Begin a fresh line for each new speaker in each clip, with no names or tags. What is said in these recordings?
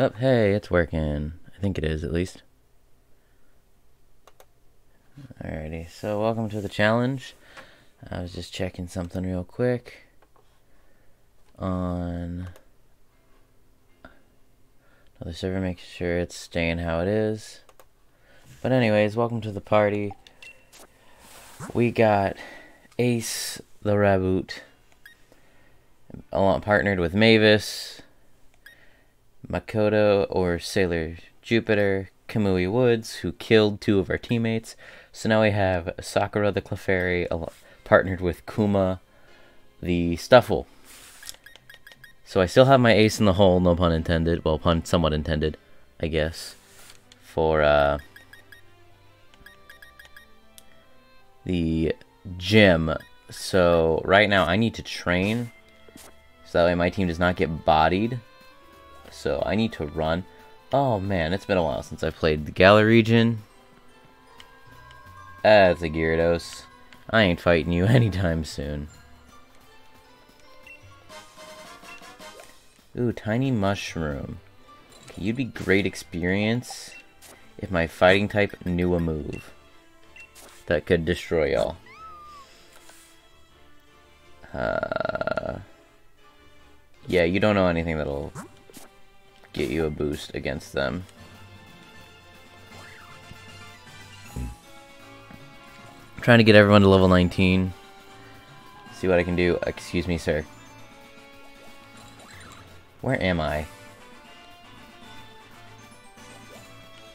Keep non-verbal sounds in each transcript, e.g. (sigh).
Oh, hey, it's working. I think it is, at least. Alrighty, so welcome to the challenge. I was just checking something real quick on another server, make sure it's staying how it is. But anyways, welcome to the party. We got Ace the Raboot, partnered with Mavis, Makoto or Sailor Jupiter, Kamui Woods, who killed two of our teammates. So now we have Sakura the Clefairy partnered with Kuma the Stufful. So I still have my ace in the hole, no pun intended. Well, pun somewhat intended, I guess. For, uh... The gym. So, right now I need to train. So that way my team does not get bodied so I need to run. Oh man, it's been a while since I played the Galar region. That's a Gyarados. I ain't fighting you (laughs) anytime soon. Ooh, Tiny Mushroom. Okay, you'd be great experience if my fighting type knew a move that could destroy y'all. Uh, yeah, you don't know anything that'll get you a boost against them. I'm trying to get everyone to level 19. See what I can do. Excuse me, sir. Where am I?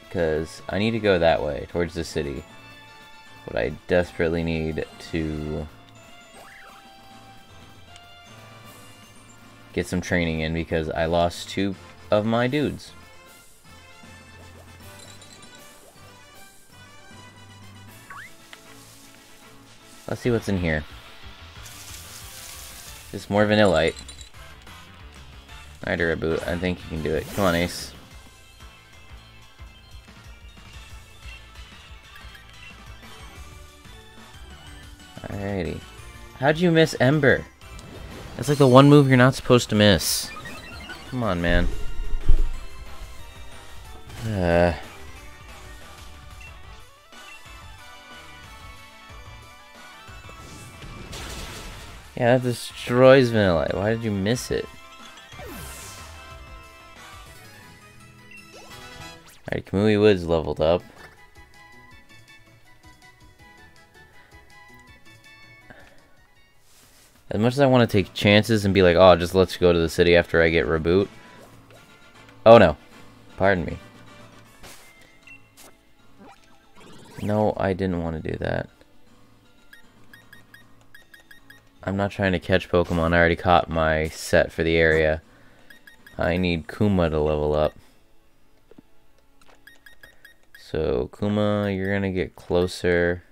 Because I need to go that way, towards the city. But I desperately need to get some training in because I lost two of my dudes. Let's see what's in here. Just more Vanillite. Alright, Raboot. I think you can do it. Come on, Ace. Alrighty. How'd you miss Ember? That's like the one move you're not supposed to miss. Come on, man. Uh, yeah, that destroys Vanilla. Why did you miss it? Alright, Kamui Woods leveled up. As much as I want to take chances and be like, oh, just let's go to the city after I get reboot. Oh no. Pardon me. No, I didn't want to do that. I'm not trying to catch Pokemon. I already caught my set for the area. I need Kuma to level up. So, Kuma, you're going to get closer.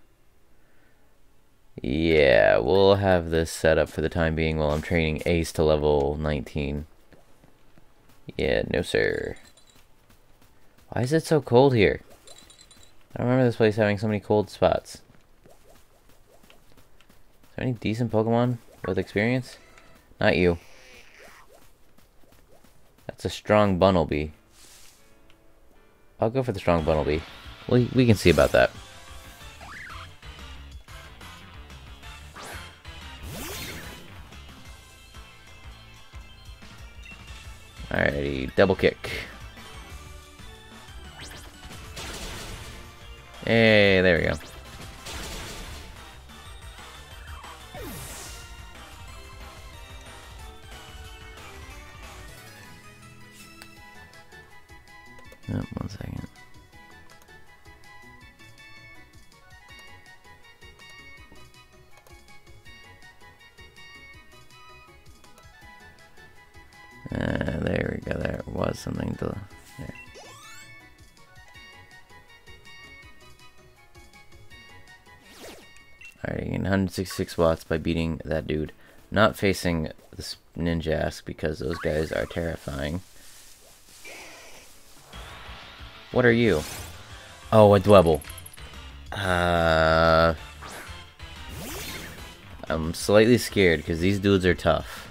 Yeah, we'll have this set up for the time being while I'm training Ace to level 19. Yeah, no sir. Why is it so cold here? I remember this place having so many cold spots. Is there any decent Pokemon with experience? Not you. That's a strong Bunnelby. I'll go for the strong Bunnelby. We, we can see about that. Alrighty, double kick. Hey, there we go. Oh, one second. Uh, there we go. There was something to. Alright, gained 166 watts by beating that dude. Not facing this Ninjask because those guys are terrifying. What are you? Oh, a Dwebble. Uh, I'm slightly scared because these dudes are tough.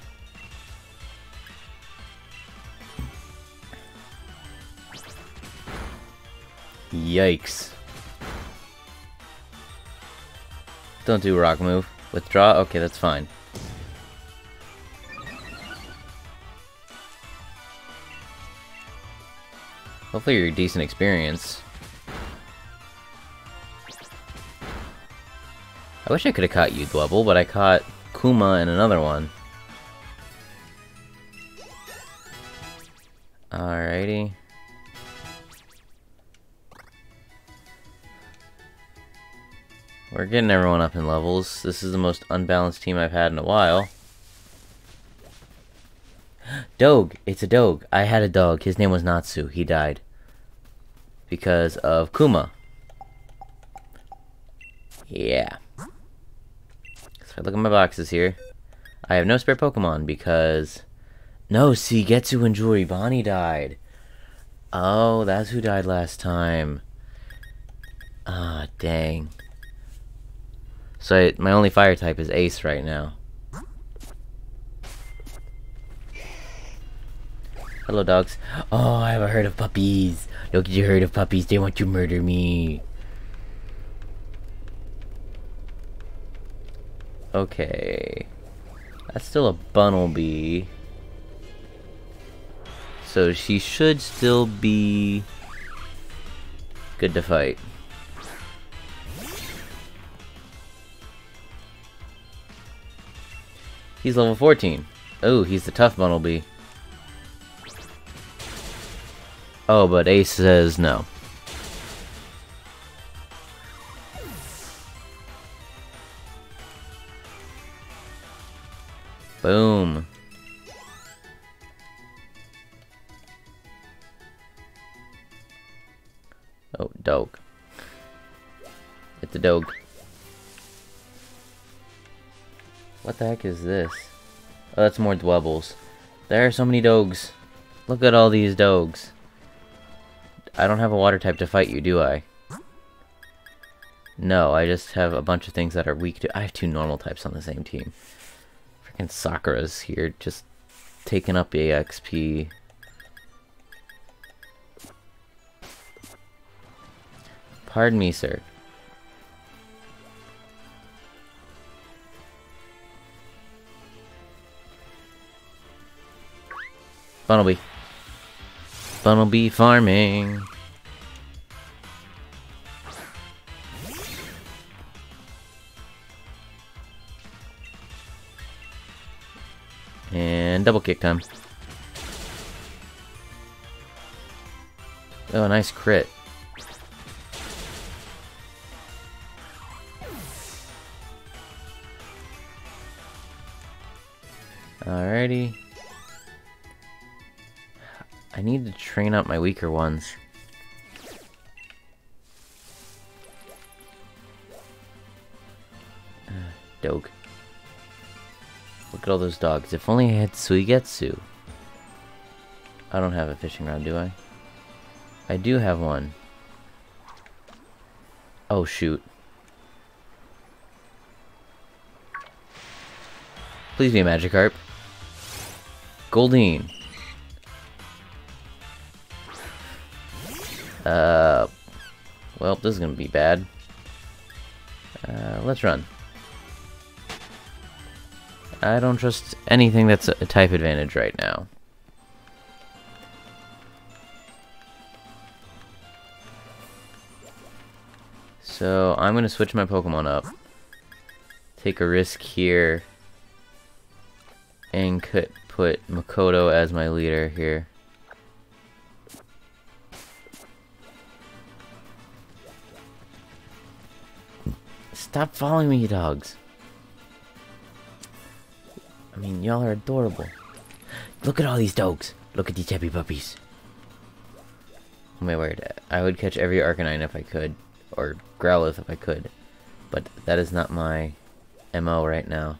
Yikes. Don't do rock move. Withdraw? Okay, that's fine. Hopefully you're a decent experience. I wish I could have caught you, Dwebble, but I caught Kuma and another one. Alrighty. We're getting everyone up in levels. This is the most unbalanced team I've had in a while. (gasps) Dog! It's a dog. I had a dog. His name was Natsu. He died. Because of Kuma. Yeah. So I look at my boxes here. I have no spare Pokemon because... No, see, Getsu and Jewelry Bonney died. Oh, that's who died last time. Ah, dang. So I, my only fire type is Ace right now. Hello, dogs. Oh, I have a herd of puppies. Look at your herd of puppies. They want to murder me. Okay. That's still a Bunnelby. So she should still be good to fight. He's level 14. Oh, he's the tough Bunnelby. Oh, but Ace says no. Boom. Oh, dog. It's a dog. What the heck is this? Oh, that's more Dwebbles. There are so many dogs. Look at all these dogs. I don't have a water type to fight you, do I? No, I just have a bunch of things that are weak to- I have two normal types on the same team. Freaking Sakura's here, just taking up AXP. Pardon me, sir. Bunnelby. Bunnelby farming. And double kick time. Oh, nice crit. Alrighty. I need to train up my weaker ones. Uh, dog. Look at all those dogs. If only I had Suigetsu. I don't have a fishing rod, do I? I do have one. Oh, shoot. Please be a Magikarp. Goldeen. Uh, well, this is gonna be bad. Uh, let's run. I don't trust anything that's a type advantage right now. So, I'm gonna switch my Pokemon up. Take a risk here. And put Makoto as my leader here. Stop following me, dogs. I mean, y'all are adorable. Look at all these dogs. Look at these happy puppies. Oh my word. I would catch every Arcanine if I could. Or Growlithe if I could. But that is not my MO right now.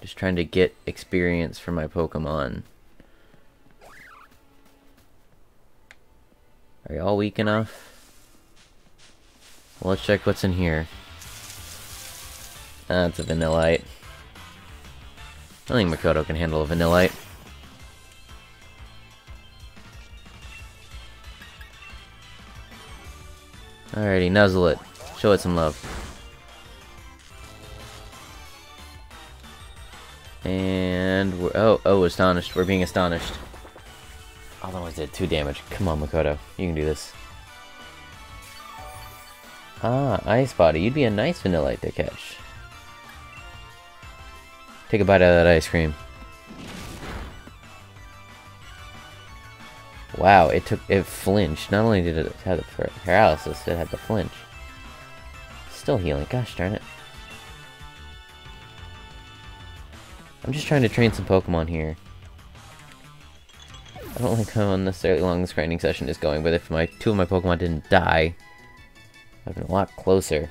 Just trying to get experience for my Pokemon. Are y'all weak enough? Well, let's check what's in here. Ah, That's a Vanillite. I think Makoto can handle a Vanillite. Alrighty, nuzzle it. Show it some love. And we're oh oh astonished. We're being astonished. That was did two damage. Come on, Makoto. You can do this. Ah, Ice Body. You'd be a nice Vanillite to catch. Take a bite out of that ice cream. Wow, it took it flinched. Not only did it have the paralysis, it had the flinch. Still healing. Gosh darn it. I'm just trying to train some Pokemon here. I don't like how unnecessarily long this grinding session is going, but if my two of my Pokemon didn't die, I'd been a lot closer.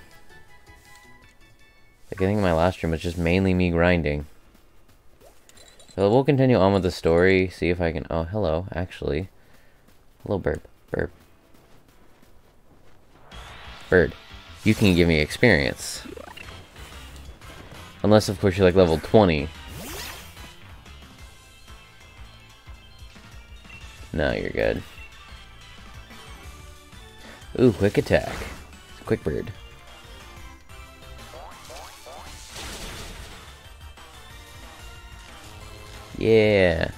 Like, I think my last stream was just mainly me grinding. So we'll continue on with the story, see if I can... Oh, hello, actually. Hello, bird. Bird. Bird. You can give me experience. Unless, of course, you're like level 20. No, you're good. Ooh, quick attack. Quick bird. Yeah.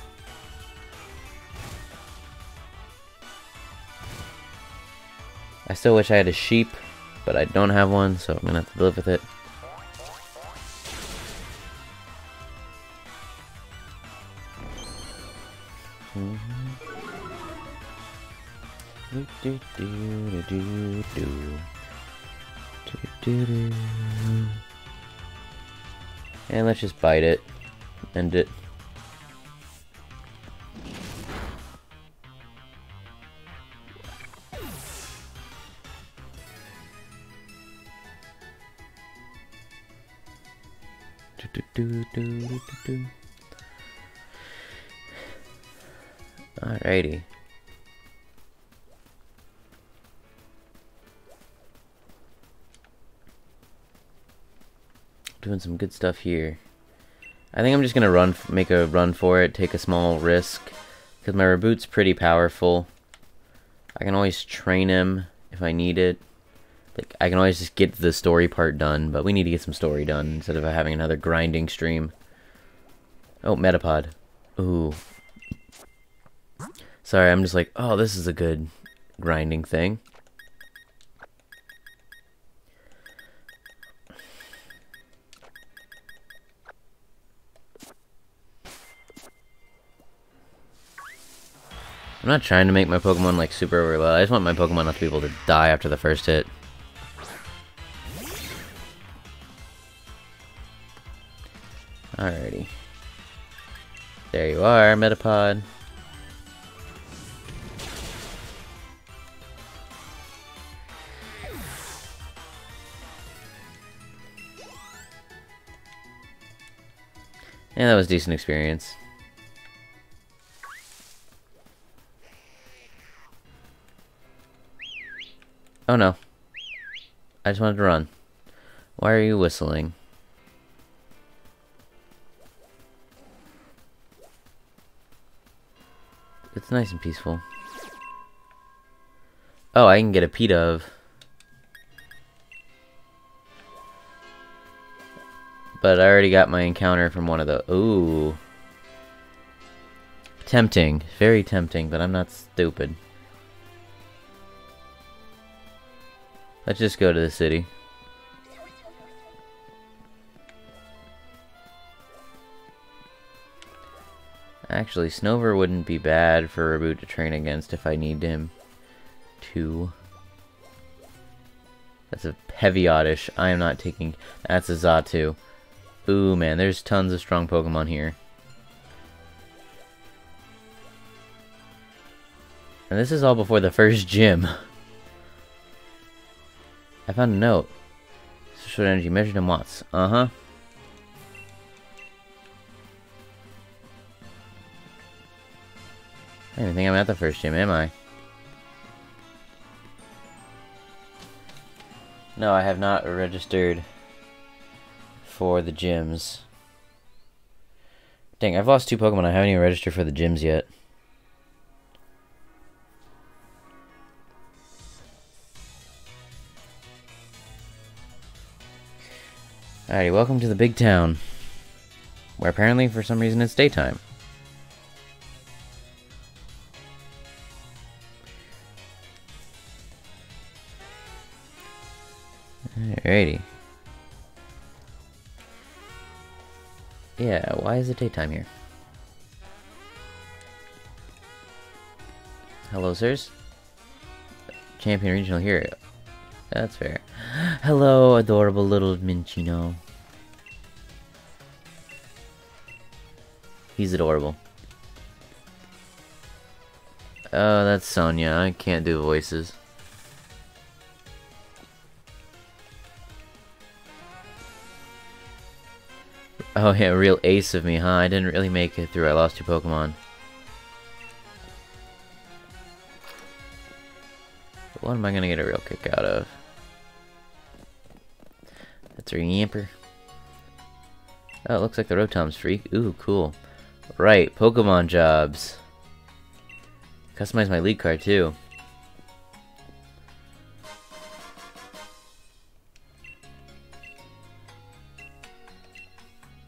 I still wish I had a sheep, but I don't have one, so I'm gonna have to live with it. Mm -hmm. Do, do, do, do, do, do. And let's just bite it. End it. Alrighty. Doing some good stuff here. I think I'm just gonna run, make a run for it, take a small risk, because my Raboot's pretty powerful. I can always train him if I need it. Like I can always just get the story part done, but we need to get some story done instead of having another grinding stream. Oh, Metapod. Ooh. Sorry, I'm just like, oh, this is a good grinding thing. I'm not trying to make my Pokemon like super overload. I just want my Pokemon not to be able to die after the first hit. Alrighty. There you are, Metapod. Yeah, that was decent experience. Oh no. I just wanted to run. Why are you whistling? It's nice and peaceful. Oh, I can get a Pidove. But I already got my encounter from one of the... Ooh. Tempting. Very tempting, but I'm not stupid. Let's just go to the city. Actually, Snover wouldn't be bad for Raboot to train against if I need him to. That's a heavy oddish. I am not taking... That's a Xatu. Ooh, man, there's tons of strong Pokemon here. And this is all before the first gym. (laughs) I found a note. Social energy measured in watts. Uh-huh. I don't think I'm at the first gym, am I? No, I have not registered for the gyms. Dang, I've lost two Pokemon. I haven't even registered for the gyms yet. Alrighty, welcome to the big town. Where apparently, for some reason, it's daytime. Alrighty. Yeah, why is it daytime here? Hello, sirs. Champion regional hero. That's fair. Hello, adorable little Minccino. He's adorable. Oh, that's Sonia. I can't do voices. Oh yeah, real ace of me, huh? I didn't really make it through. I lost two Pokemon. What am I gonna get a real kick out of? That's a Yamper. Oh, it looks like the Rotom's free. Ooh, cool. Right, Pokemon jobs. Customize my lead card too.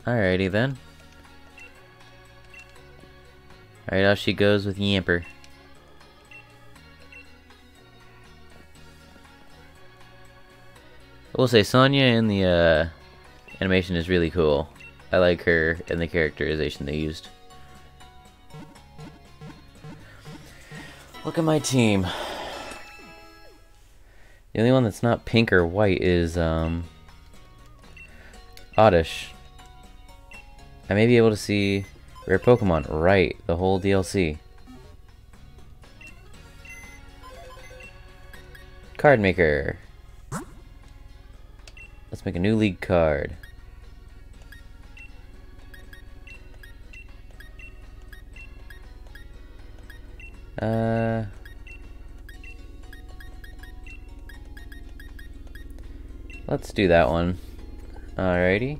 Alrighty then. Alright, off she goes with Yamper. I will say Sonia in the uh, animation is really cool. I like her and the characterization they used. Look at my team. The only one that's not pink or white is um, Oddish. I may be able to see rare Pokemon. Right, the whole DLC. Card Maker. Let's make a new league card. Uh... Let's do that one. Alrighty.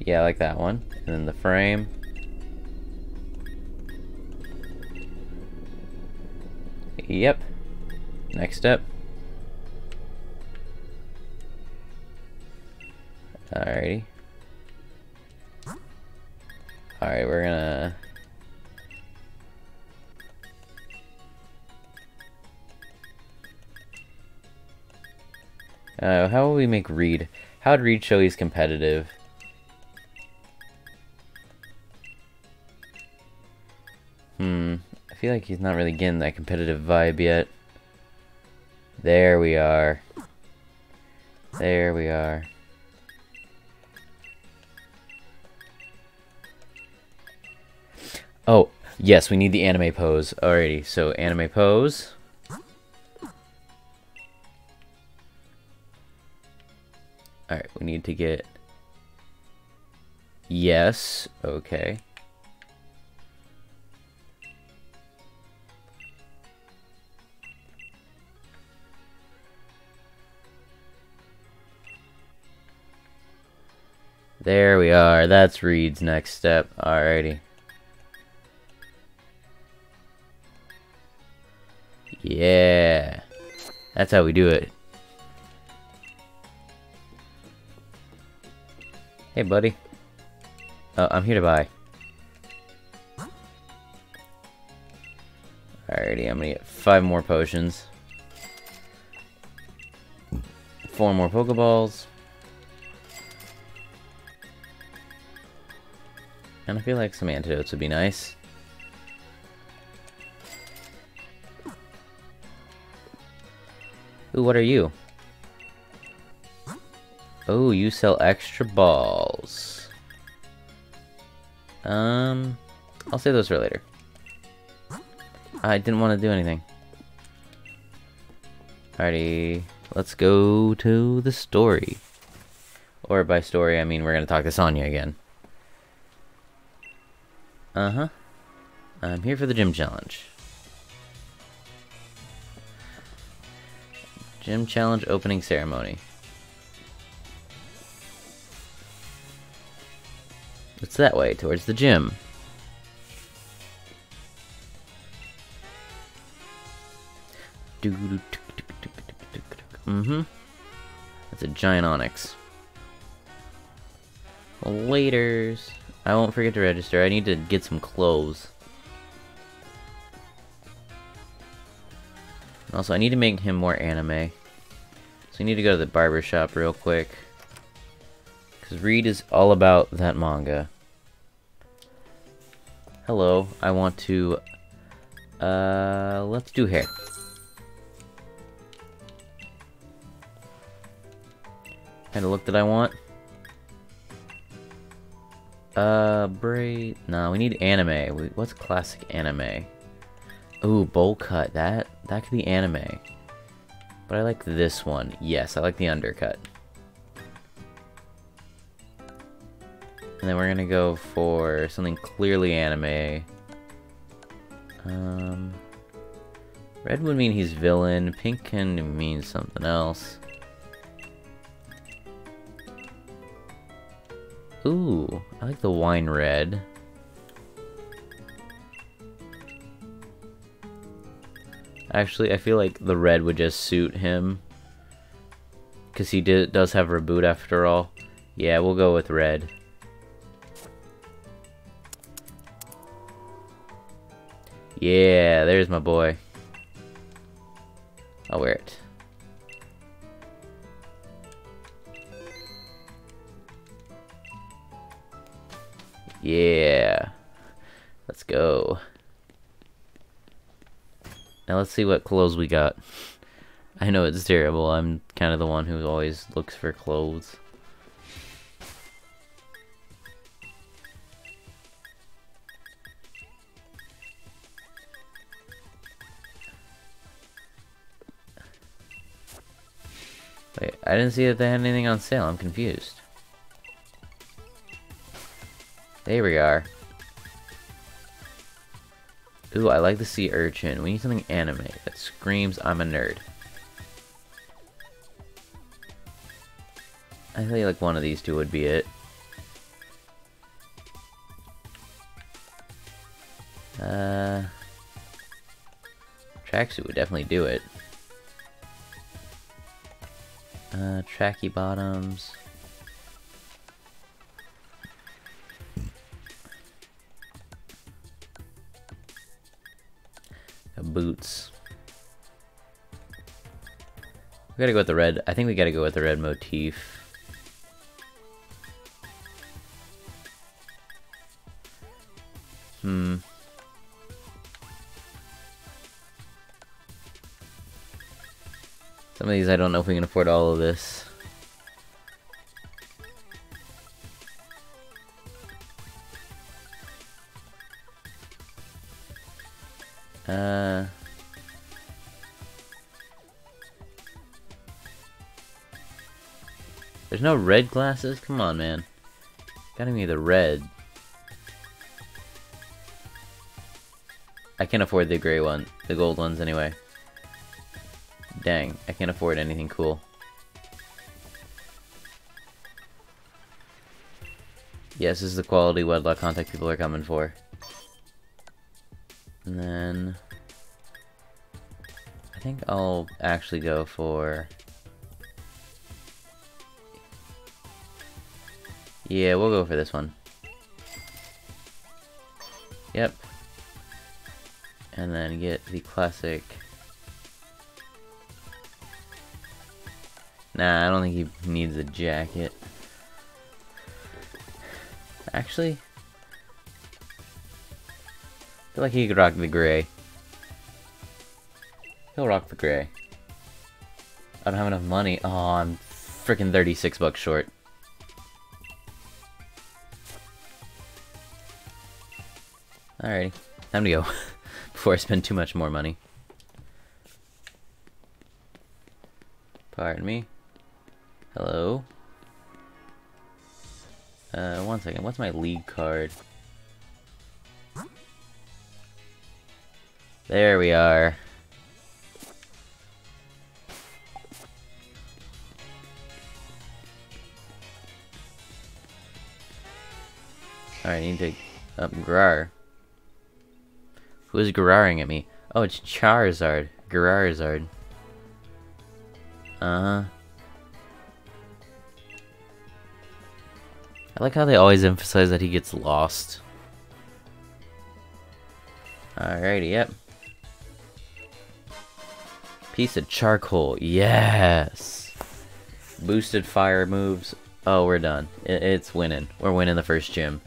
Yeah, I like that one. And then the frame. Yep. Next step. Alrighty. Alright, we're gonna... Uh, how will we make Reed? How'd Reed show he's competitive? Hmm, I feel like he's not really getting that competitive vibe yet. There we are. There we are. Oh, yes, we need the anime pose. Alrighty, so anime pose. Alright, we need to get... Yes, okay. There we are. That's Reed's next step. Alrighty. Yeah. That's how we do it. Hey, buddy. Oh, I'm here to buy. Alrighty, I'm gonna get five more potions. Four more Pokeballs. And I feel like some antidotes would be nice. Ooh, what are you? Oh, you sell extra balls. Um, I'll save those for later. I didn't want to do anything. Alrighty, let's go to the story. Or by story, I mean we're going to talk to Sonia again. Uh-huh. I'm here for the gym challenge. Gym challenge opening ceremony. It's that way, towards the gym. Mm-hmm. That's a giant Onix. Laters. I won't forget to register. I need to get some clothes. Also, I need to make him more anime. So I need to go to the barber shop real quick. Because Reed is all about that manga. Hello, I want to... Uh, let's do hair. Kind of look that I want. Uh, braid. No, we need anime. What's classic anime? Ooh, bowl cut. That that could be anime. But I like this one. Yes, I like the undercut. And then we're gonna go for something clearly anime. Um, red would mean he's villain. Pink can mean something else. Ooh, I like the wine red. Actually, I feel like the red would just suit him. Because he did, does have Raboot after all. Yeah, we'll go with red. Yeah, there's my boy. I'll wear it. Yeah. Let's go. Now let's see what clothes we got. I know it's terrible. I'm kind of the one who always looks for clothes. Wait, I didn't see that they had anything on sale. I'm confused. There we are. Ooh, I like the sea urchin. We need something anime that screams I'm a nerd. I feel like one of these two would be it. Uh, tracksuit would definitely do it. Uh, tracky bottoms. Boots. We gotta go with the red. I think we gotta go with the red motif. Hmm. Some of these I don't know if we can afford all of this. No red glasses? Come on, man. Gotta be the red. I can't afford the gray one. The gold ones, anyway. Dang, I can't afford anything cool. Yes, this is the quality Wedlocke contact people are coming for. And then... I think I'll actually go for... Yeah, we'll go for this one. Yep. And then get the classic... Nah, I don't think he needs a jacket. Actually, feel like he could rock the gray. He'll rock the gray. I don't have enough money. Oh, I'm freaking 36 bucks short. Alrighty, time to go. (laughs) Before I spend too much more money. Pardon me. Hello? Uh, one second. What's my league card? There we are. Alright, I need to up Grar. Who is Graring at me? Oh, it's Charizard. Charizard. Uh-huh. I like how they always emphasize that he gets lost. Alrighty, yep. Piece of charcoal, yes! Boosted fire moves. Oh, we're done. it's winning. We're winning the first gym.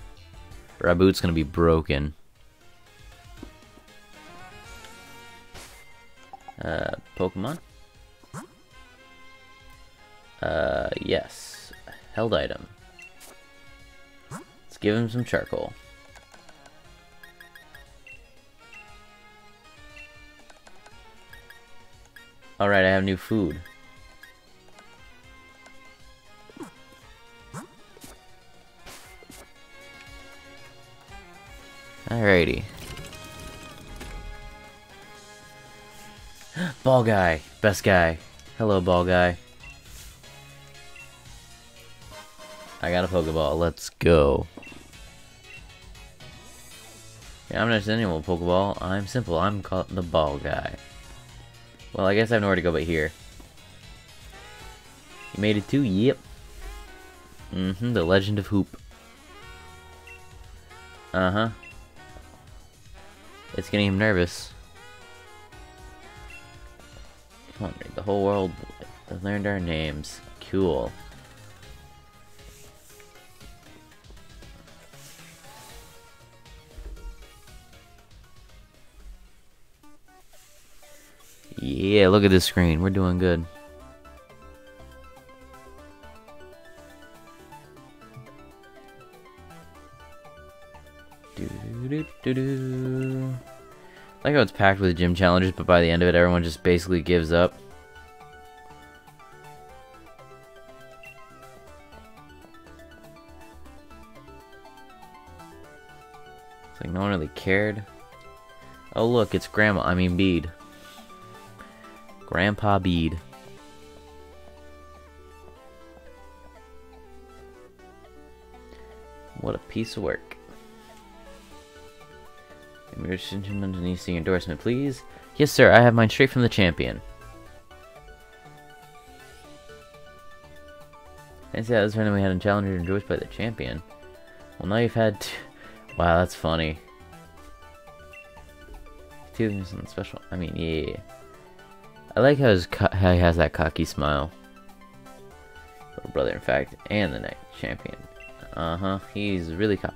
Raboot's gonna be broken. Uh, Pokemon? Uh, yes. Held item. Let's give him some charcoal. Alright, I have new food. Alrighty. Ball guy. Best guy. Hello, ball guy. I got a Pokeball. Let's go. Yeah, I'm not just any old Pokeball. I'm simple. I'm called the ball guy. Well, I guess I have nowhere to go but here. You made it too? Yep. Mm-hmm, the Legend of Hoop. Uh-huh. It's getting him nervous. The whole world learned our names. Cool. Yeah, look at this screen. We're doing good. Do do do do. Like how it's packed with gym challenges, but by the end of it, everyone just basically gives up. It's like no one really cared. Oh look, it's Grandma, I mean Bede. Grandpa Bede. What a piece of work. Attention underneath the endorsement, please. Yes, sir. I have mine straight from the champion. See that was when we had a challenger endorsed by the champion. Well, now you've had. wow, that's funny. Two things something special. I mean, yeah. I like how, his how he has that cocky smile. Little brother, in fact, and the night champion. Uh huh. He's really cocky.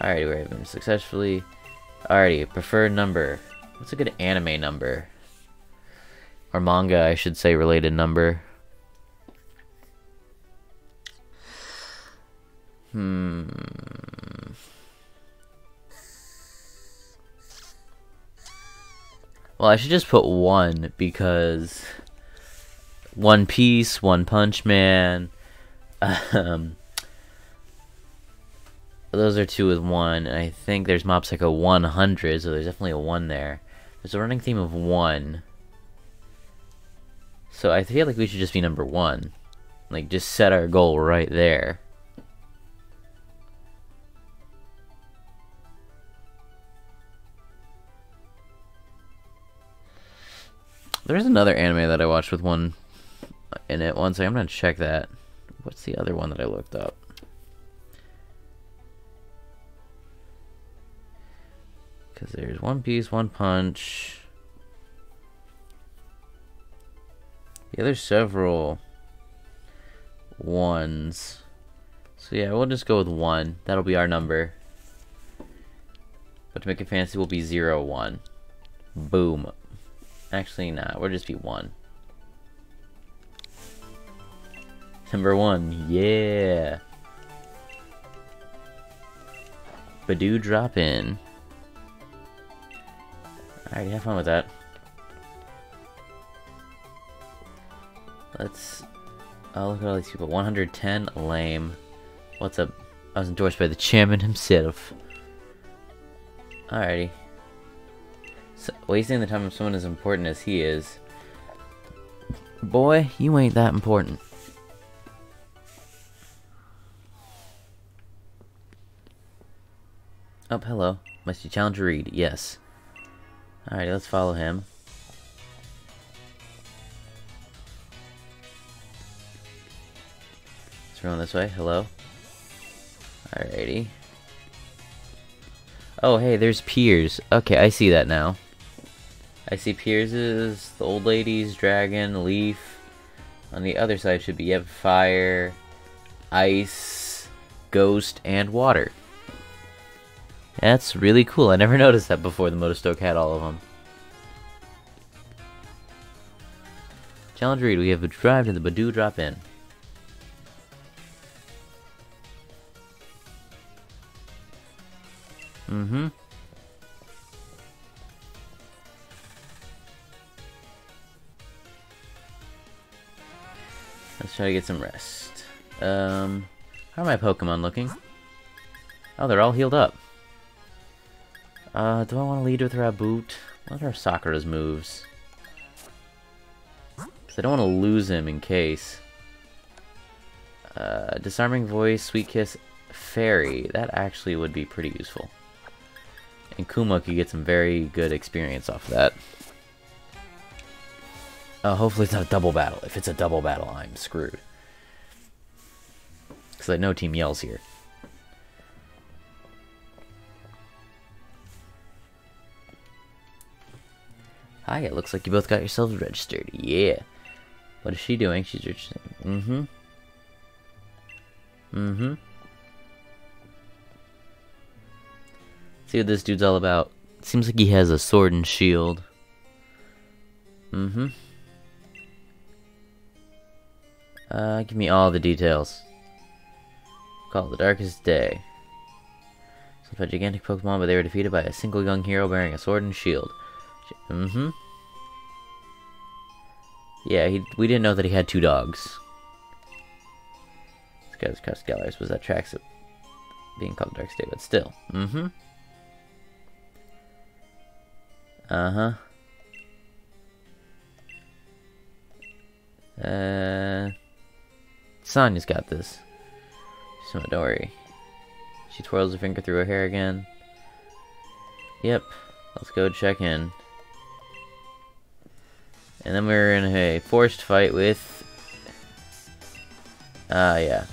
Alrighty, we're having successfully. Alrighty, preferred number. What's a good anime number? Or manga, I should say, related number. Hmm. Well, I should just put one because One Piece, One Punch Man, (laughs) um, those are two with one, and I think there's Mob Psycho 100, so there's definitely a one there. There's a running theme of one. So I feel like we should just be number one. Like, just set our goal right there. There's another anime that I watched with one in it once. I'm gonna check that. What's the other one that I looked up? Because there's One Piece, One Punch. Yeah, there's several ones. So yeah, we'll just go with one. That'll be our number. But to make it fancy, we'll be zero, one. Boom. Actually, nah, we'll just be one. Number one, yeah. Badoo drop in. Alright, have fun with that. Let's... Oh, look at all these people. 110, lame. What's up? I was endorsed by the chairman himself. Alrighty. So, wasting the time of someone as important as he is. Boy, you ain't that important. Oh, hello. Must you challenge Reed? Yes. Alright, let's follow him. Let's run this way. Hello. Alrighty. Oh, hey, there's Piers. Okay, I see that now. I see Piers's, the old lady's, dragon, leaf. On the other side should be fire, ice, ghost, and water. That's really cool. I never (laughs) noticed that before the Motostoke had all of them. Challenge Reed. We have arrived at the Budew Drop Inn. Mm-hmm. Let's try to get some rest. Um, how are my Pokemon looking? Oh, they're all healed up. Uh, do I want to lead with Raboot? What are Sakura's moves? Because I don't want to lose him in case. Uh, Disarming Voice, Sweet Kiss, Fairy. That actually would be pretty useful. And Kuma could get some very good experience off of that. Uh, hopefully it's not a double battle. If it's a double battle, I'm screwed. Because I know Team Yell's here. Hi, it looks like you both got yourselves registered. Yeah. What is she doing? She's registering. Mm-hmm. Mm-hmm. See what this dude's all about. Seems like he has a sword and shield. Mm-hmm. Uh, give me all the details. Call the darkest day. Some gigantic Pokemon, but they were defeated by a single young hero bearing a sword and shield. Mm-hmm. Yeah, he, we didn't know that he had two dogs. This guy's Cascalars was that tracks it being called Dark State, but still. Mm-hmm. Uh-huh. Uh... Sonia's got this. Sumadori. She twirls her finger through her hair again. Yep. Let's go check in. And then we are in a forced fight with... Ah, uh, yeah.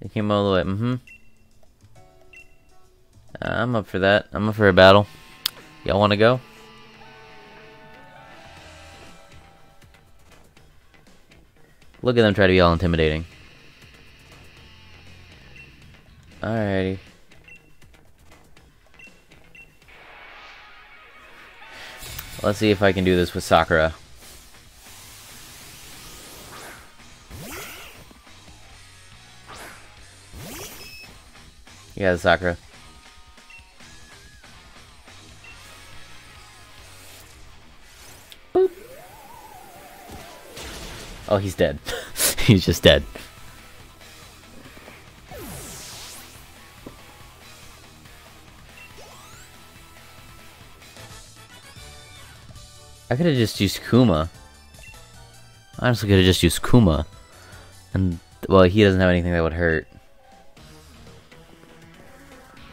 They came all the way, mm-hmm. Uh, I'm up for that. I'm up for a battle. Y'all want to go? Look at them try to be all intimidating. Alrighty. Let's see if I can do this with Sakura. Yeah, Sakura. Boop. Oh, he's dead. (laughs) he's just dead. I could have just used Kuma. I honestly could have just used Kuma. And, well, he doesn't have anything that would hurt.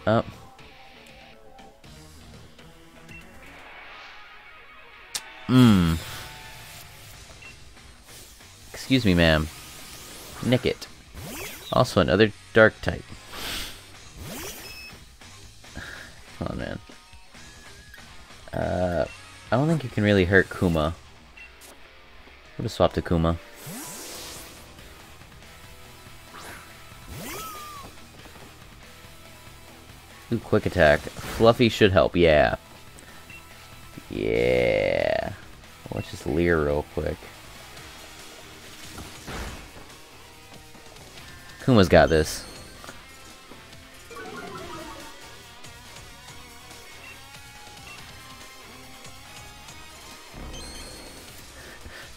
Oh. Mmm. Excuse me, ma'am. Nickit. Also another dark type. Don't think you can really hurt Kuma. I'm gonna swap to Kuma. Ooh, quick attack. Fluffy should help, yeah. Yeah. Let's just leer real quick. Kuma's got this.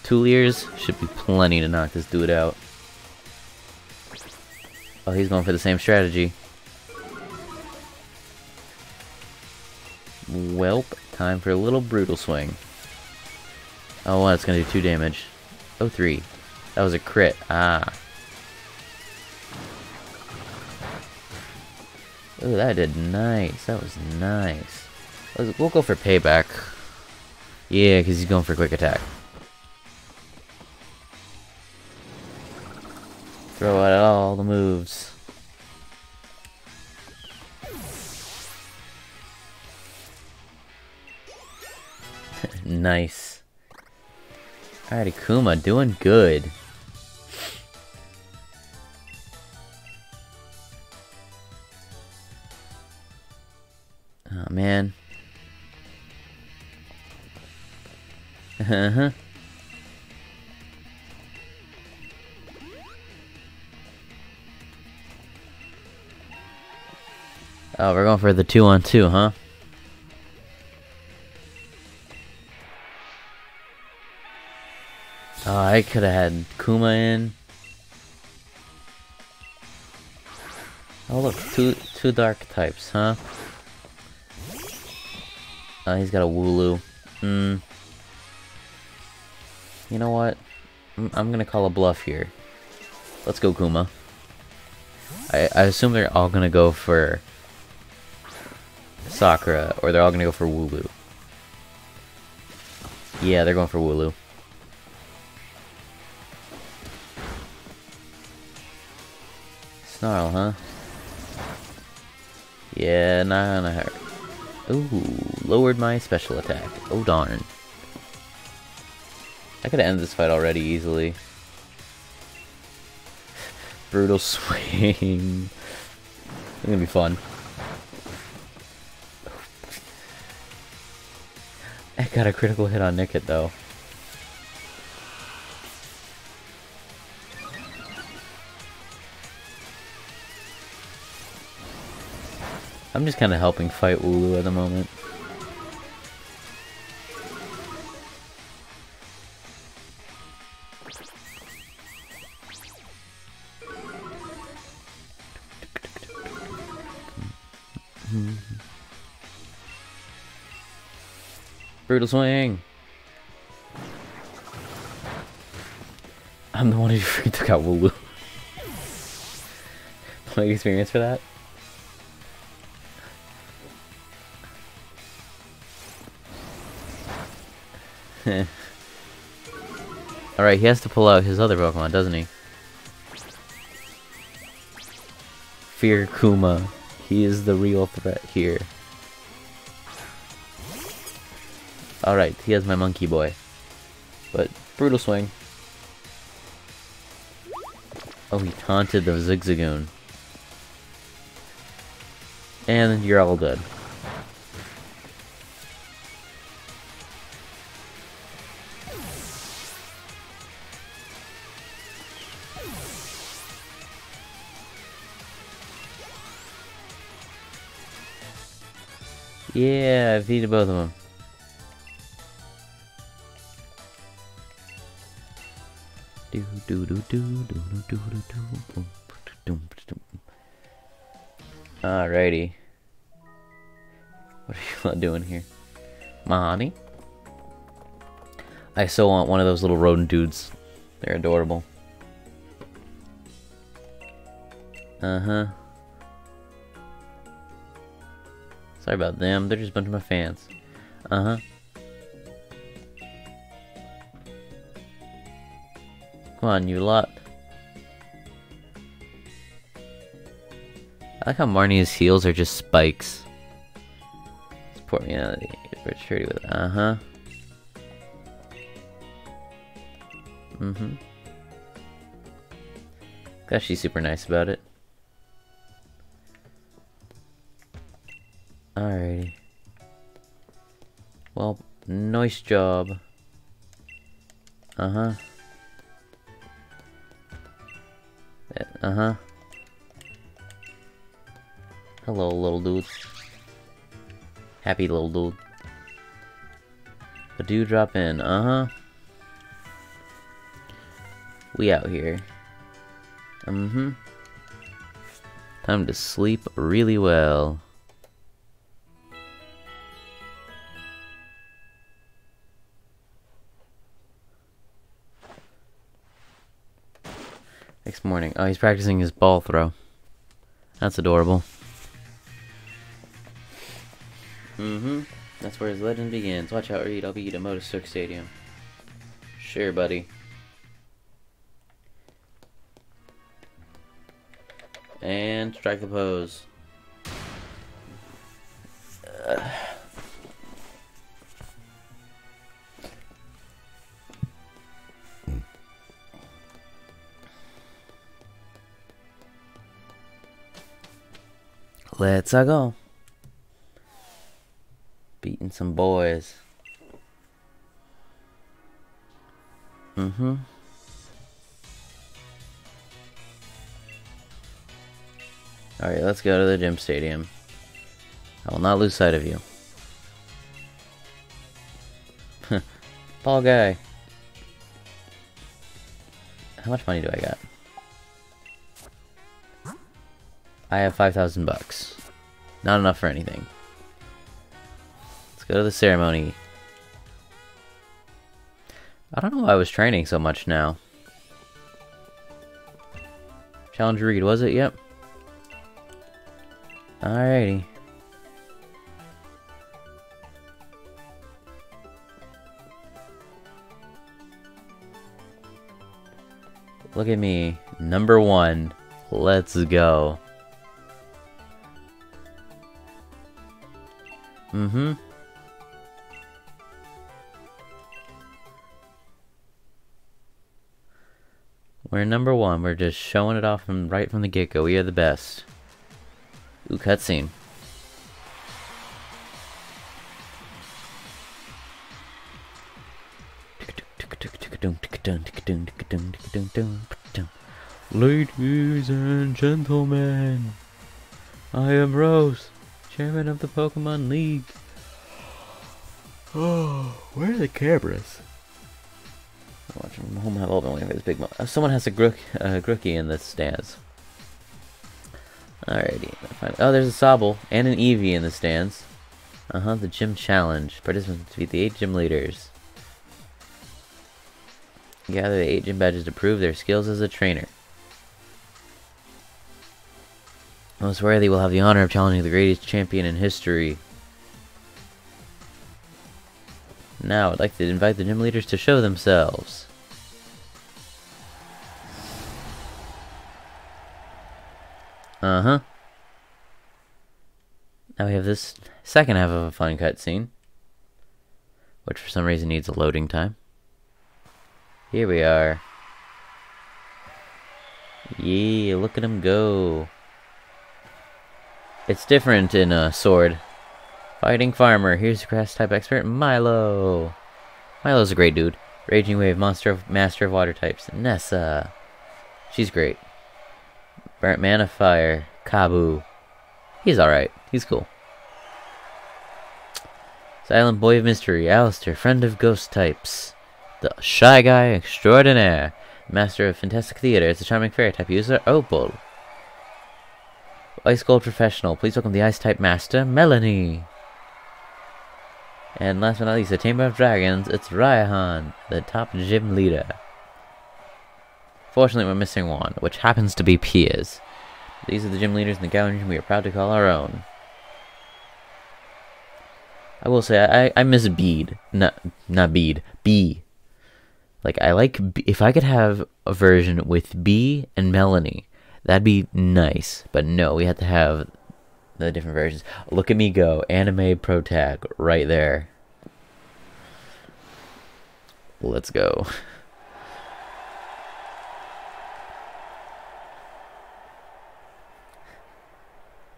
Two Leers should be plenty to knock this dude out. Oh, he's going for the same strategy. Welp, time for a little brutal swing. Oh, wow, it's gonna do two damage. Oh, three. That was a crit. Ah. Oh, that did nice. That was nice. We'll go for payback. Yeah, because he's going for quick attack. The moves. (laughs) nice. Alrighty, Kuma, doing good. For the two on two, huh? Oh, I could have had Kuma in. Oh look, two two dark types, huh? Oh, he's got a Wooloo. Hmm. You know what? I'm, I'm gonna call a bluff here. Let's go Kuma. I, I assume they're all gonna go for Sakura, or they're all gonna go for Wooloo. Yeah, they're going for Wooloo. Snarl, huh? Yeah, not gonna hurt. Ooh, lowered my special attack. Oh darn. I could end this fight already easily. (laughs) Brutal (laughs) swing. It's gonna be fun. I got a critical hit on Nickit though. I'm just kind of helping fight Wooloo at the moment. Brutal swing! I'm the one who (laughs) took out Wooloo. (laughs) My experience for that? (laughs) Alright, he has to pull out his other Pokemon, doesn't he? Fear Kuma. He is the real threat here. Alright, he has my monkey boy. But, brutal swing. Oh, he taunted the Zigzagoon. And you're all dead. Yeah, I defeated both of them. Do do do do do do do do do. Alrighty. What are you doing here? Mahani? I so want one of those little rodent dudes. They're adorable. Uh-huh. Sorry about them. They're just a bunch of my fans. Uh-huh. Come on, you lot. I like how Marnie's heels are just spikes. Support me out of the with uh-huh. Mm-hmm. Gosh, she's super nice about it. Alrighty. Well, nice job. Uh-huh. Uh-huh. Hello, little dude. Happy little dude. But do drop in, uh-huh. We out here. Mm-hmm. Time to sleep really well. morning. Oh, he's practicing his ball throw. That's adorable. Mm-hmm. That's where his legend begins. Watch out, Reed. I'll be at Motostoke Stadium. Sure, buddy. And strike the pose. Let's -a go. Beating some boys. Mm-hmm. Alright, let's go to the gym stadium. I will not lose sight of you. (laughs) Ball guy. How much money do I got? I have 5,000 bucks. Not enough for anything. Let's go to the ceremony. I don't know why I was training so much now. Challenge Reed, was it? Yep. Alrighty. Look at me. Number one. Let's go. Mm-hmm. We're number one. We're just showing it off from right from the get-go. We are the best. Ooh, cutscene. Ladies and gentlemen, I am Rose, chairman of the Pokemon League. Oh, (gasps) where are the cameras? Watch from home have open with his big. Mo uh, someone has a Grook, uh, Grookey in the stands. Alrighty. Oh, there's a Sobble and an Eevee in the stands. Uh huh. The gym challenge. Participants defeat the eight gym leaders. Gather the eight gym badges to prove their skills as a trainer. Most worthy will have the honor of challenging the greatest champion in history. Now, I'd like to invite the gym leaders to show themselves. Uh-huh. Now we have this second half of a fun cutscene. Which for some reason needs a loading time. Here we are. Yeah, look at him go. It's different in a uh, Sword. Fighting Farmer. Here's grass type expert, Milo. Milo's a great dude. Raging Wave, monster of, master of water types, Nessa. She's great. Burnt man of Fire, Kabu. He's alright. He's cool. Silent Boy of Mystery, Alistair, friend of ghost types. The Shy Guy Extraordinaire. Master of Fantastic Theater. It's a charming fairy type user, Opal. Ice Gold Professional. Please welcome the Ice type Master, Melony. And last but not least, the Chamber of Dragons, it's Raihan, the top gym leader. Fortunately, we're missing one, which happens to be Piers. These are the gym leaders in the Galar we are proud to call our own. I will say, I, I miss Bead. Not, not Bead. Bea. Like, I like, Bea if I could have a version with Bea and Melony, that'd be nice. But no, we have to have the different versions. Look at me go. Anime Pro Tag right there. Let's go.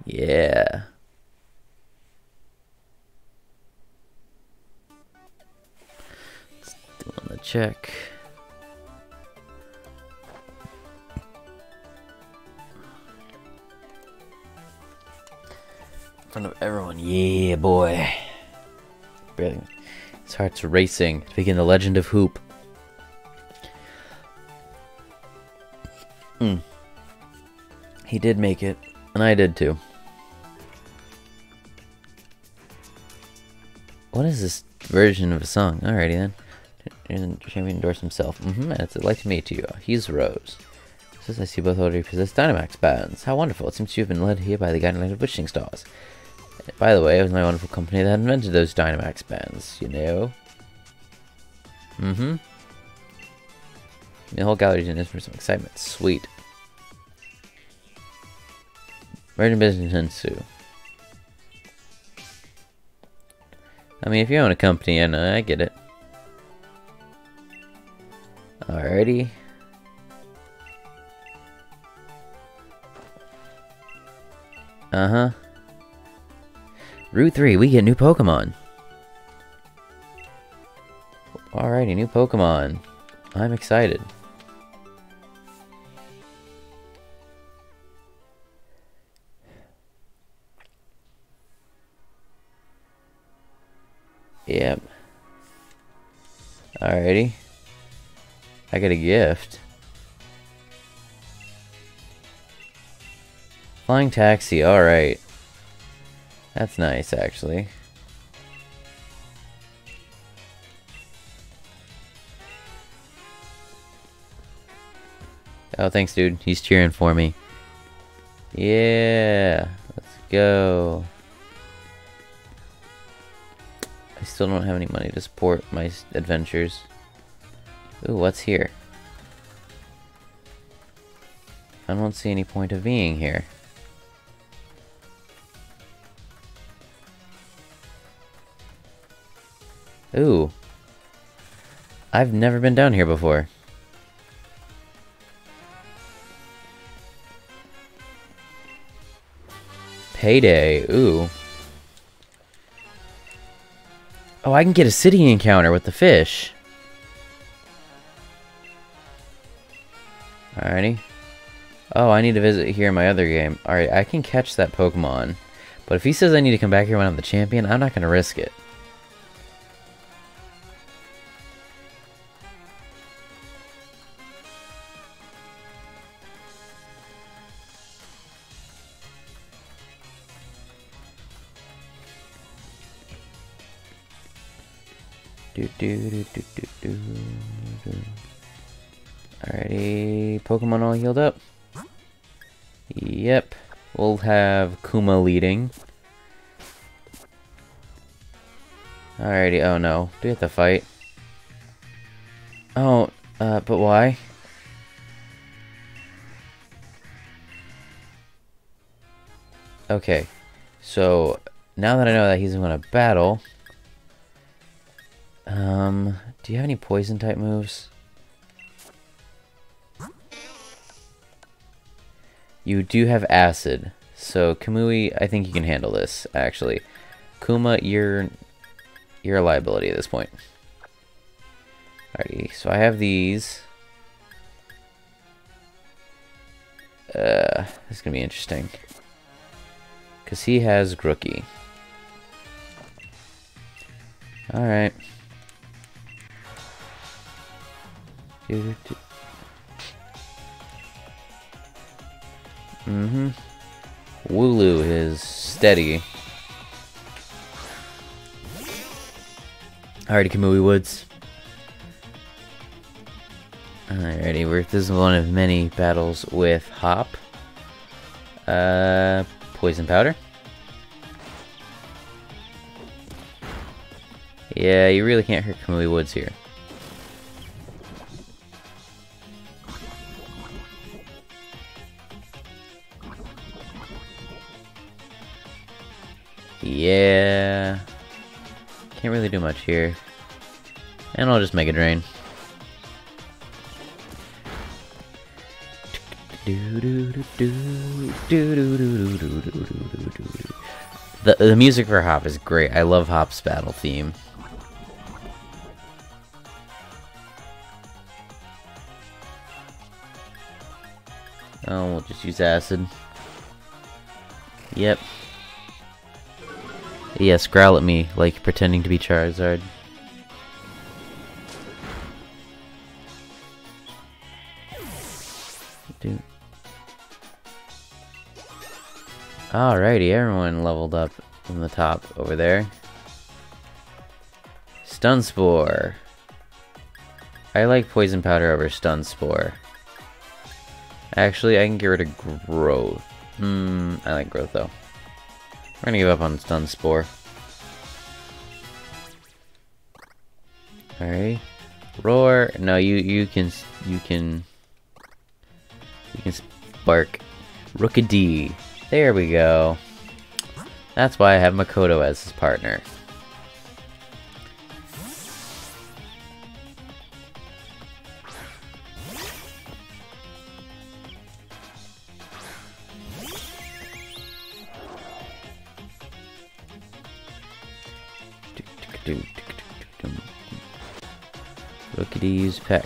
Yeah. Let's do on the check. In front of everyone. Yeah, boy. Brilliant. His heart's racing to begin the legend of Hoop. Hmm. He did make it, and I did too. What is this version of a song? Alrighty then. Champion endorse himself. Mm-hmm, and it's like to meet you. He's Rose. Says I see both already possess Dynamax bands. How wonderful. It seems you have been led here by the guiding light of wishing stars. By the way, it was my wonderful company that invented those Dynamax bands, you know? Mm-hmm. The whole gallery's in this for some excitement. Sweet. Merging business ensue. I mean, if you own a company, I know, I get it. Alrighty. Uh-huh. Route 3, we get new Pokemon. Alrighty, new Pokemon. I'm excited. Yep. Alrighty. I got a gift. Flying taxi, alright. That's nice, actually. Oh, thanks, dude. He's cheering for me. Yeah, let's go. I still don't have any money to support my adventures. Ooh, what's here? I don't see any point of being here. Ooh. I've never been down here before. Payday, ooh. Oh, I can get a city encounter with the fish. Alrighty. Oh, I need to visit here in my other game. Alright, I can catch that Pokemon. But if he says I need to come back here when I'm the champion, I'm not going to risk it. Do, do, do, do, do, do. Alrighty, Pokemon all healed up. Yep, we'll have Kuma leading. Alrighty, oh no, do we have to fight? Oh, uh, but why? Okay, so now that I know that he's to battle, um, do you have any poison type moves? You do have acid, so Kamui, I think you can handle this, actually. Kuma, you're, you're a liability at this point. Alrighty, so I have these. Uh, this is gonna be interesting. Because he has Grookey. Alright. Mm-hmm. Wooloo is steady. Alrighty, Kamui Woods. Alrighty, we're, this is one of many battles with Hop. Uh, Poison Powder. Yeah, you really can't hurt Kamui Woods here. Yeah. Can't really do much here. And I'll just Mega Drain. The, the music for Hop is great. I love Hop's battle theme. Oh, we'll just use acid. Yep. Yes, growl at me, like pretending to be Charizard. Dude. Alrighty, everyone leveled up from the top over there. Stun Spore. I like Poison Powder over Stun Spore. Actually, I can get rid of Growth. Hmm, I like Growth though. We're gonna give up on Stun Spore. Alright. Roar. No, you you can you can you can spark. Rookidee. There we go. That's why I have Makoto as his partner. Peck.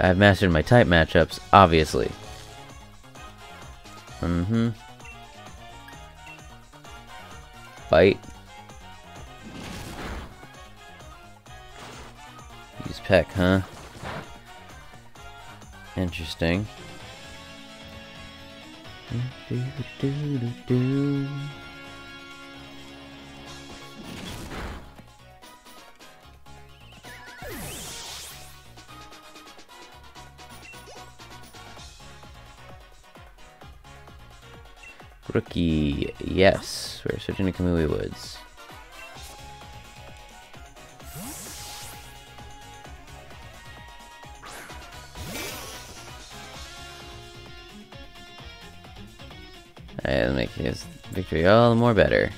I've mastered my type matchups, obviously. Mm-hmm. Bite. Use peck, huh? Interesting. Rookie, yes. We're switching to Kamui Woods. Alright, make his victory all the more better.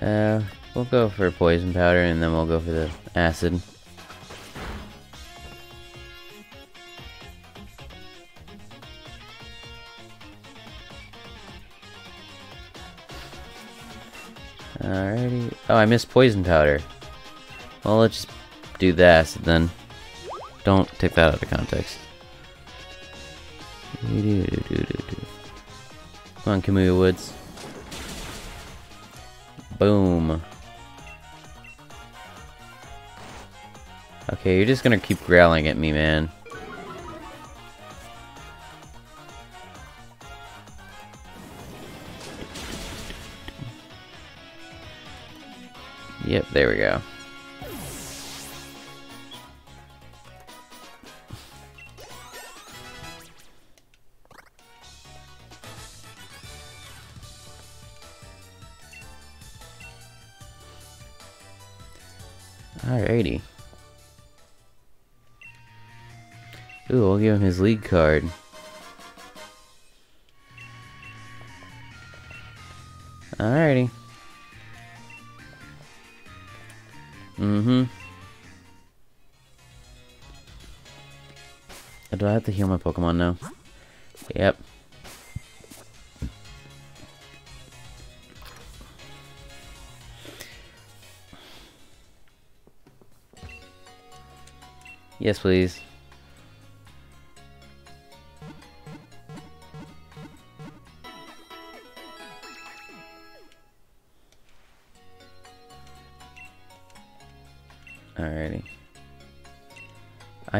Uh, we'll go for poison powder and then we'll go for the acid. Oh, I missed poison powder. Well, let's just do acid then. Don't take that out of context. Come on, Kamui Woods. Boom. Okay, you're just gonna keep growling at me, man. Give him his league card. Alrighty. Mm-hmm. Do I have to heal my Pokemon now? Yep. Yes, please.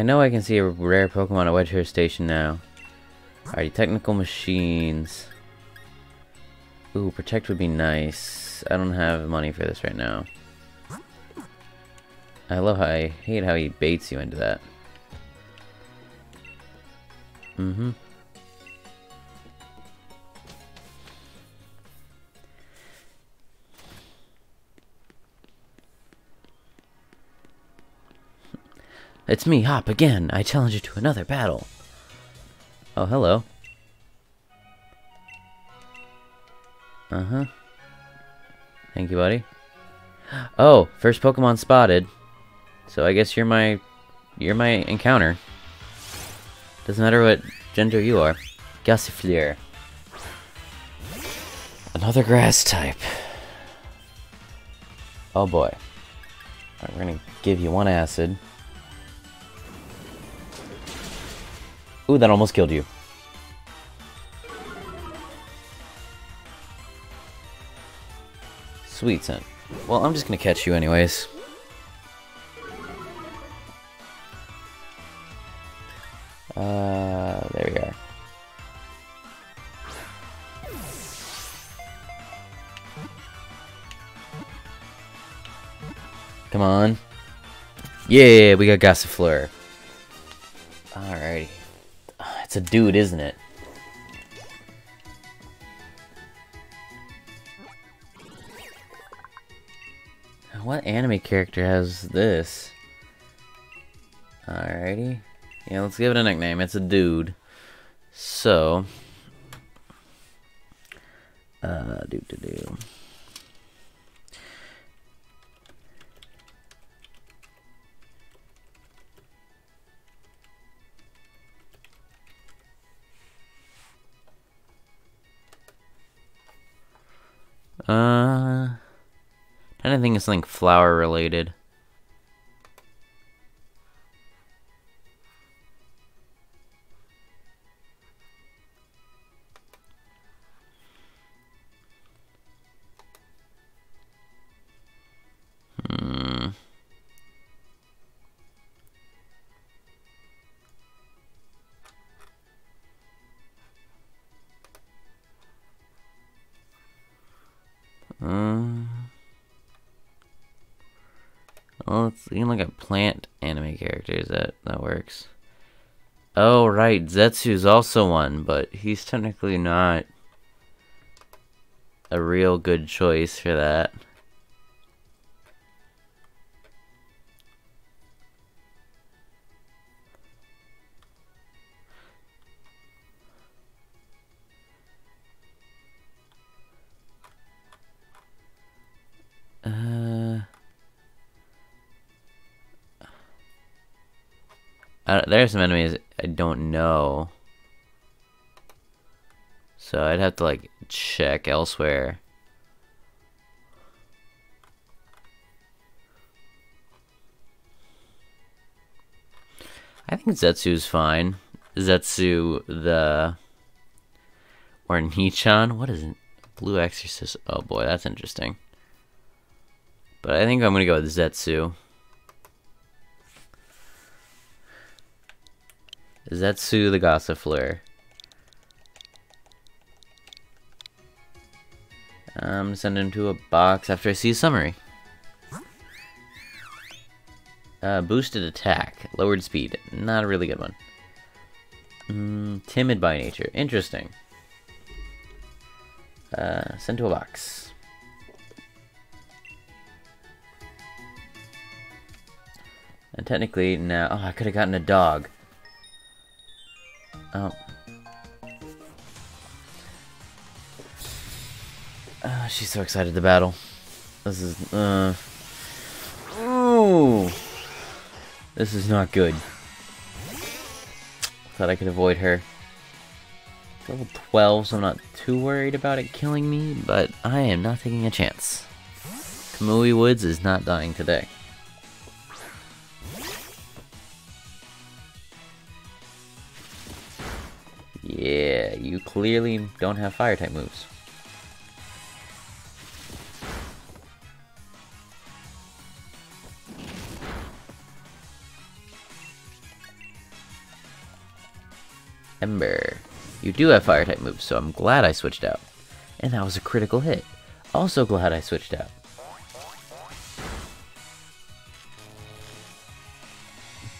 I know I can see a rare Pokemon at Wedge Station now. Alrighty, technical machines. Ooh, protect would be nice. I don't have money for this right now. I love how I hate how he baits you into that. Mm-hmm. It's me, Hop, again. I challenge you to another battle. Oh, hello. Uh-huh. Thank you, buddy. Oh, first Pokemon spotted. So I guess you're my you're my encounter. Doesn't matter what gender you are. Gossifleur. Another grass type. Oh boy. Right, we're gonna give you one acid. That almost killed you. Sweet scent. Well, I'm just gonna catch you anyways. Uh, there we are. Come on. Yeah, we got Gossifleur. It's a dude, isn't it? What anime character has this? Alrighty. Yeah, let's give it a nickname. It's a dude. So. Uh, do do do. Uh, I don't think it's something flower related. Like a plant anime characters that that works. Oh right, Zetsu's also one, but he's technically not a real good choice for that. There are some enemies I don't know. So I'd have to like check elsewhere. I think Zetsu's fine. Zetsu the or Nichan. What is it? Blue Exorcist. Oh boy, that's interesting. But I think I'm gonna go with Zetsu. Zetsu the Gossifleur. I'm send him to a box after I see a summary. Uh, boosted attack, lowered speed. Not a really good one. Mm, timid by nature. Interesting. Uh, send to a box. And technically now, oh, I could have gotten a dog. Oh. Uh, she's so excited to battle. This is, uh... Ooh! This is not good. Thought I could avoid her. Level 12, so I'm not too worried about it killing me, but I am not taking a chance. Kamui Woods is not dying today. Yeah, you clearly don't have fire type moves. Ember. You do have fire type moves, so I'm glad I switched out. And that was a critical hit. Also glad I switched out.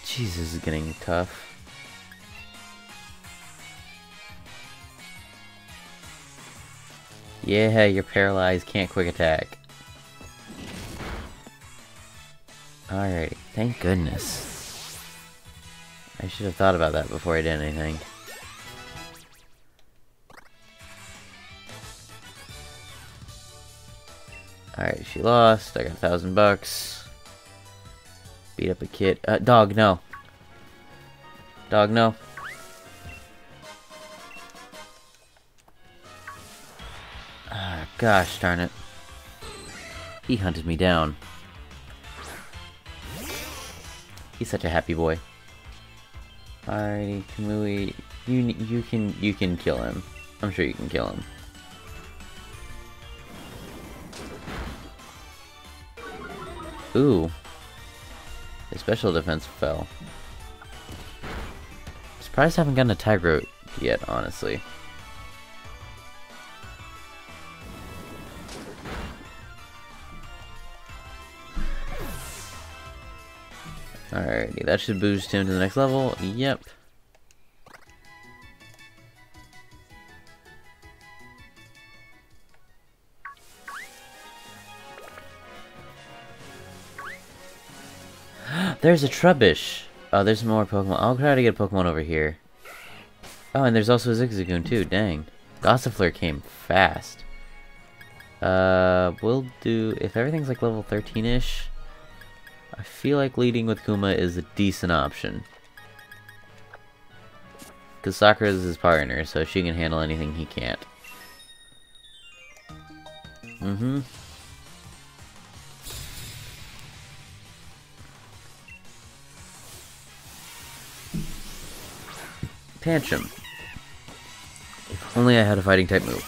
Jesus, is getting tough. Yeah, you're paralyzed, can't quick attack. Alrighty, thank goodness. I should have thought about that before I did anything. Alright, she lost. I got a thousand bucks. Beat up a kid. Uh, dog, no. Dog, no. Gosh darn it. He hunted me down. He's such a happy boy. Alrighty, Kamui, you you can you can kill him. I'm sure you can kill him. Ooh. His special defense fell. Surprised I haven't gotten a Tiger yet, honestly. Alrighty, that should boost him to the next level. Yep. (gasps) there's a Trubbish. Oh, there's more Pokemon. I'll try to get a Pokemon over here. Oh, and there's also a Zigzagoon too. Dang. Gossifleur came fast. Uh, we'll do... If everything's like level 13-ish, I feel like leading with Kuma is a decent option. Because Sakura is his partner, so she can handle anything he can't. Mm-hmm. Tantrum. If only I had a fighting type move.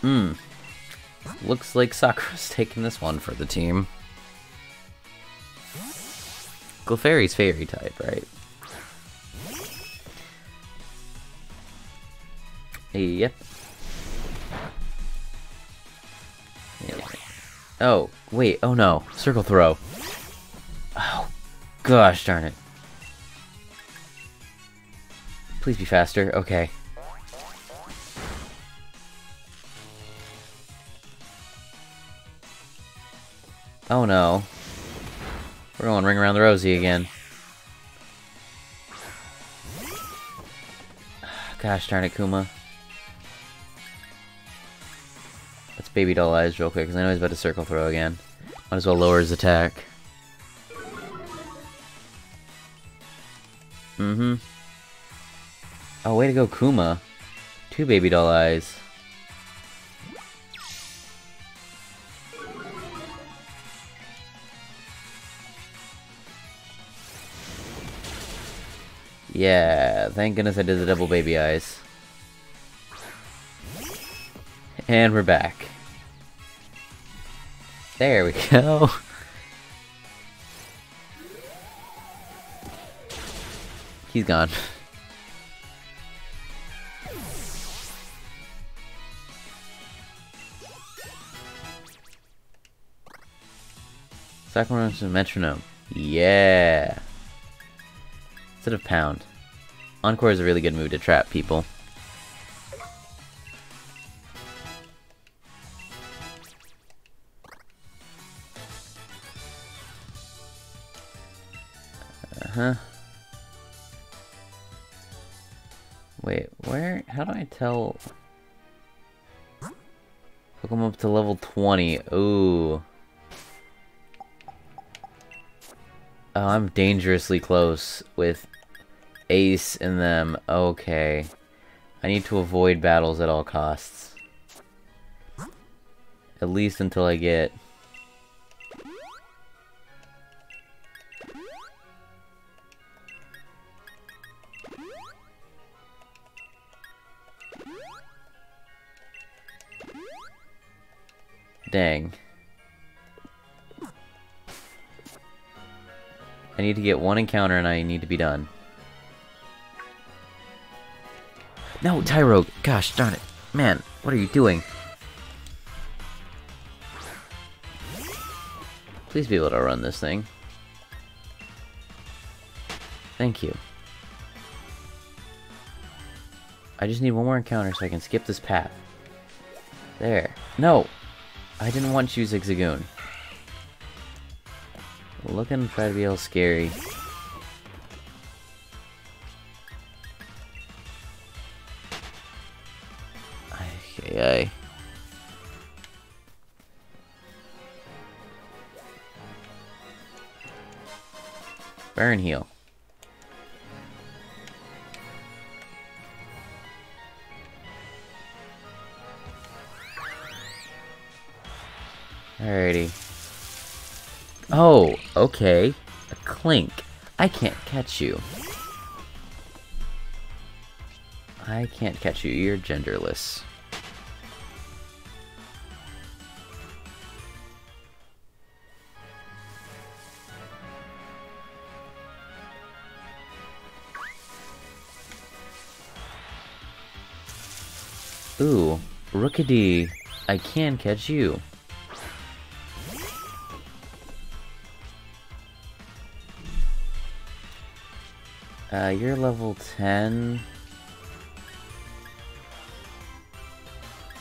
Hmm. Looks like Sakura's (laughs) taking this one for the team. Clefairy's fairy type, right? Yep. Yeah. Oh, wait, oh no. Circle throw. Oh, gosh darn it. Please be faster. Okay. Oh no. We're going ring around the rosy again. (sighs) Gosh darn it, Kuma. Let's baby doll eyes real quick, because I know he's about to circle throw again. Might as well lower his attack. Mm-hmm. Oh, way to go, Kuma. Two baby doll eyes. Yeah, thank goodness I did the double baby eyes. And we're back. There we (laughs) go. He's gone. A metronome. Yeah. Instead of pound. Encore is a really good move to trap people. Uh-huh. Wait, where? How do I tell? Hook him up to level 20. Ooh. Oh, I'm dangerously close with Ace in them. Okay. I need to avoid battles at all costs. At least until I get... Dang. I need to get one encounter and I need to be done. No, Tyro! Gosh darn it. Man, what are you doing? Please be able to run this thing. Thank you. I just need one more encounter so I can skip this path. There. No! I didn't want to you, Zigzagoon. Looking try to be all scary. Okay, Burn heal. Alrighty. Oh, okay. A Klink. I can't catch you. I can't catch you. You're genderless. Ooh, Rookidee, I can catch you. Uh, you're level 10.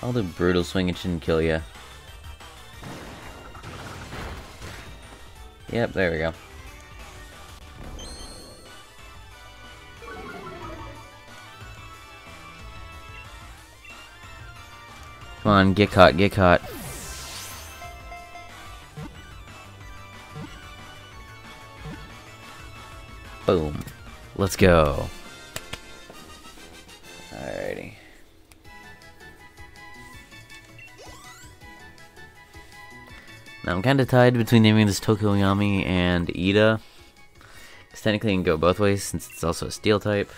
I'll do Brutal Swing, it shouldn't kill you. Yep, there we go. Come on, get caught, get caught. Boom. Let's go. Alrighty. Now I'm kind of tied between naming this Tokoyami and Ida. Because technically it can go both ways since it's also a steel type.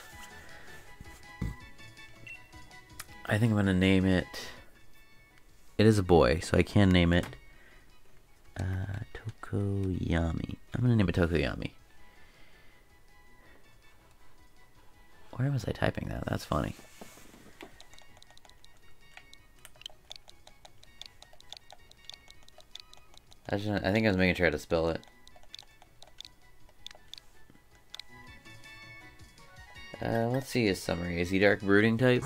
I think I'm going to name it... It is a boy, so I can name it uh, Tokoyami. I'm going to name it Tokoyami. Where was I typing that? That's funny. I, just, I think I was making sure to spell it. Uh, let's see his summary. Is he Dark Brooding type?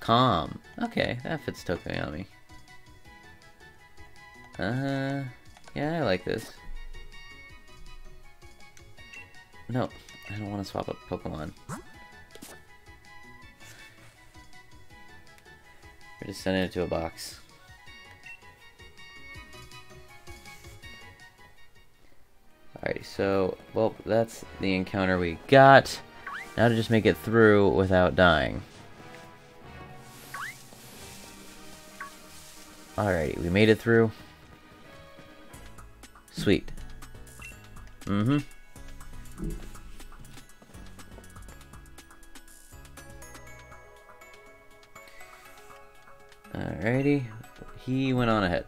Calm. Okay, that fits Tokoyami. Uh, huh. yeah, I like this. No, I don't want to swap up Pokemon. We're just sending it to a box. Alright, so, well, that's the encounter we got. Now to just make it through without dying. Alrighty, we made it through. Sweet. Mm-hmm. Alrighty, he went on ahead.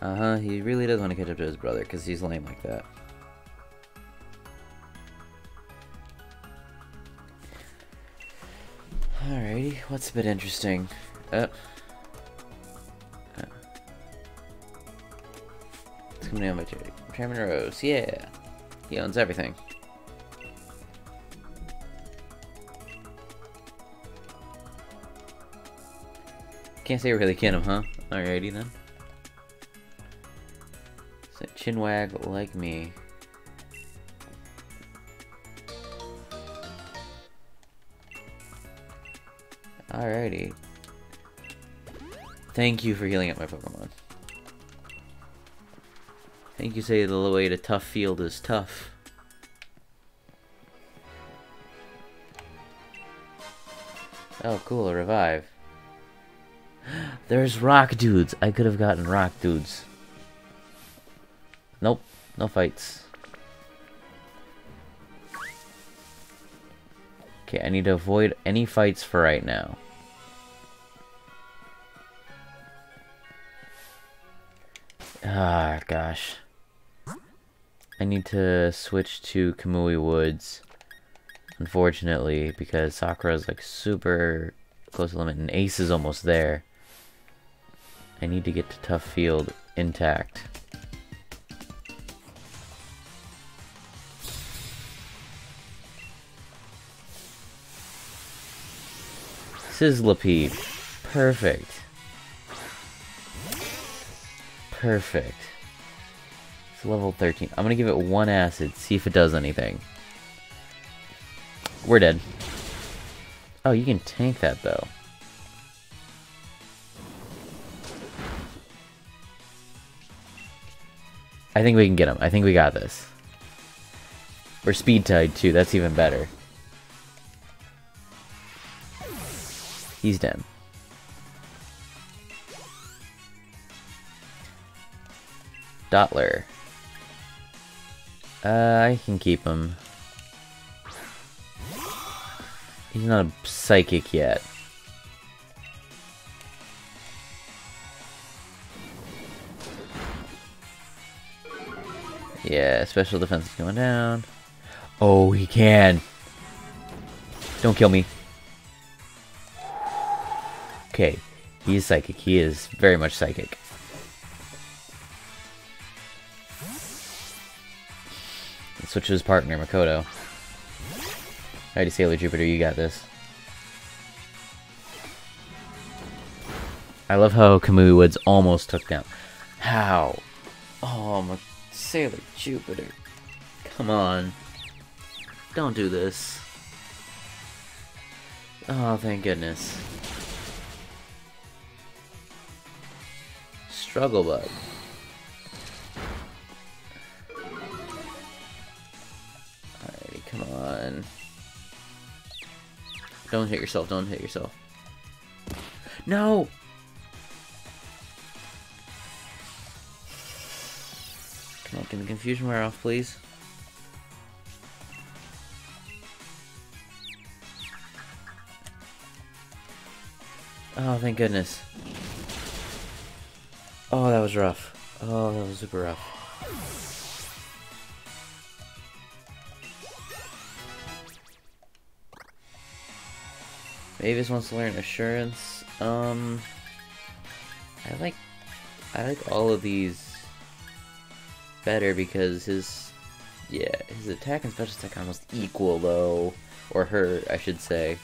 Uh-huh, he really does want to catch up to his brother, because he's lame like that. Alrighty, what's a bit interesting? Uh, uh. It's coming down by charity. Chairman Rose, yeah. He owns everything. Can't say really can him, huh? Alrighty then. So chinwag like me. Alrighty. Thank you for healing up my Pokemon. Thank you say the way to Turffield is tough. Oh, cool, a revive. (gasps) There's rock dudes. I could have gotten rock dudes. Nope, no fights. Okay, I need to avoid any fights for right now. Ah, gosh. I need to switch to Kamui Woods. Unfortunately, because Sakura is like super close to limit and Ace is almost there. I need to get to Turffield intact. Sizzlipede. Perfect. Perfect. It's level 13. I'm gonna give it one acid, see if it does anything. We're dead. Oh, you can tank that though. I think we can get him. I think we got this. We're speed tied too. That's even better. He's dead. Dottler. Uh, I can keep him. He's not a psychic yet. Yeah, special defense is going down. Oh, he can. Don't kill me. Okay, he is psychic. He is very much psychic. Switch to his partner, Makoto. Alrighty, Sailor Jupiter, you got this. I love how Kamui Woods almost took down. How? Oh, my Sailor Jupiter. Come on. Don't do this. Oh, thank goodness. Struggle Bug. Don't hit yourself, don't hit yourself. No! Come on, get the confusion wear off, please? Oh, thank goodness. Oh, that was rough. Oh, that was super rough. Mavis wants to learn assurance. Um, I like, I like all of these better because his, yeah, his attack and special attack almost equal though, or her, I should say.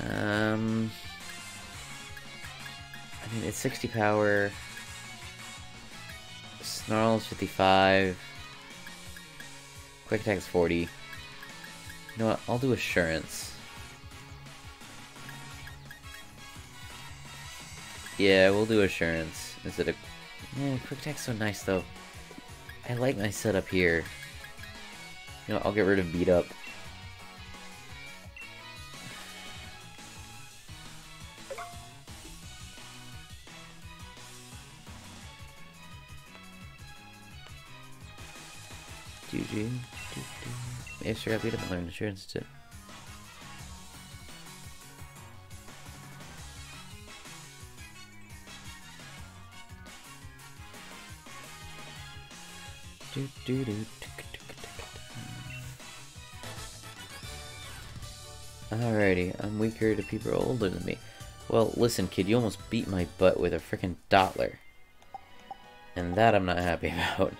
Um, I mean, it's 60 power. Snarl is 55. Quick attack is 40. You know what? I'll do assurance. Yeah, we'll do assurance instead of. Man, quick attack's so nice though. I like my setup here. You know, I'll get rid of beat up. Sure, I beat up and learn insurance too. Do, do, do, Alrighty, I'm weaker to people older than me. Well, listen, kid, you almost beat my butt with a freaking Dottler. And that I'm not happy (laughs) about.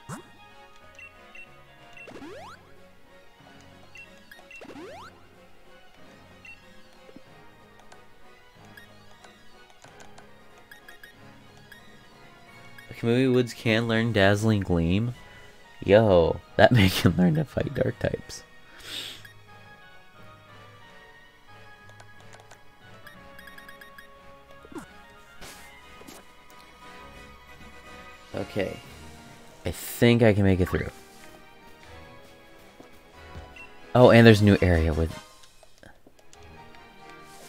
Kamui Woods can learn Dazzling Gleam. Yo, that (laughs) make him learn to fight dark types. Okay. I think I can make it through. Oh, and there's a new area with...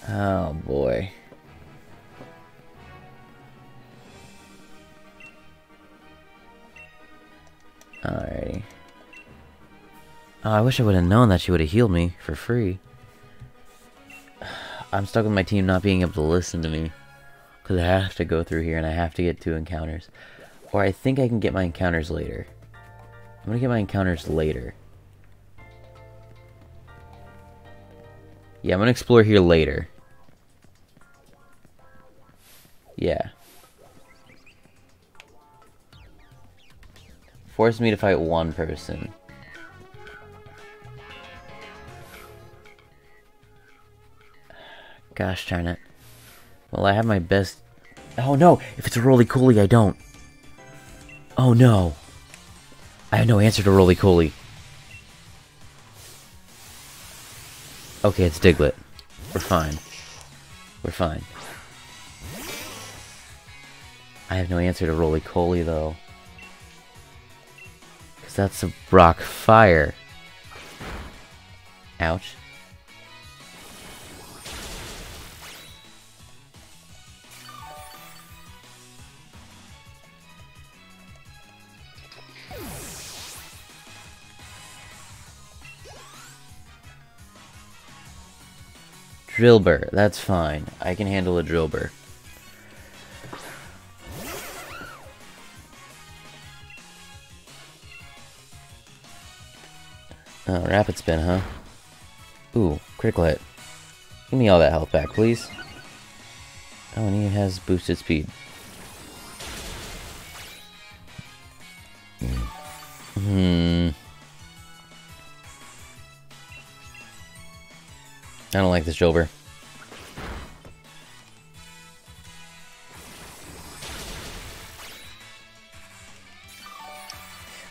Oh, boy. Alrighty. Oh, I wish I would have known that she would have healed me for free. (sighs) I'm stuck with my team not being able to listen to me. Because I have to go through here and I have to get two encounters. Or I think I can get my encounters later. I'm going to get my encounters later. Yeah, I'm going to explore here later. Yeah. Force me to fight one person. Gosh darn it. Well, I have my best... Oh no! If it's a Rolycoly, I don't. Oh no. I have no answer to Rolycoly. Okay, it's Diglett. We're fine. We're fine. I have no answer to Rolycoly, though that's a rock fire. Ouch. Drillbur, that's fine. I can handle a Drillbur. Oh, rapid spin, huh? Ooh, critical hit. Give me all that health back, please. Oh, and he has boosted speed. Hmm. I don't like this Jolber.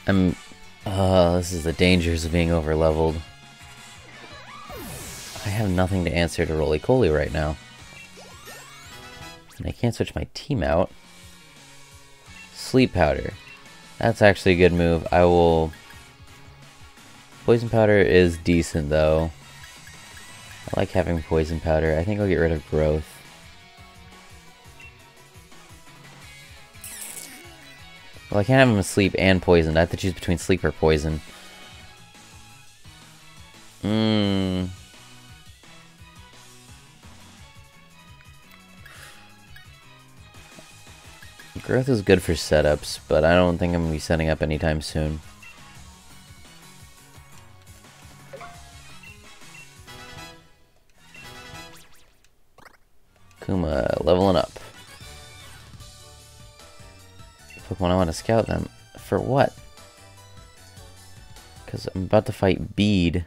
I'm... Uh, this is the dangers of being over-leveled. I have nothing to answer to Rolycoly right now. And I can't switch my team out. Sleep Powder. That's actually a good move. I will... Poison Powder is decent, though. I like having Poison Powder. I think I'll get rid of Growth. Well, I can't have him asleep and poisoned. I have to choose between sleep or poison. Mmm... Growth is good for setups, but I don't think I'm going to be setting up anytime soon. Kuma leveling up. Pokemon I want to scout them. For what? Because I'm about to fight Bede.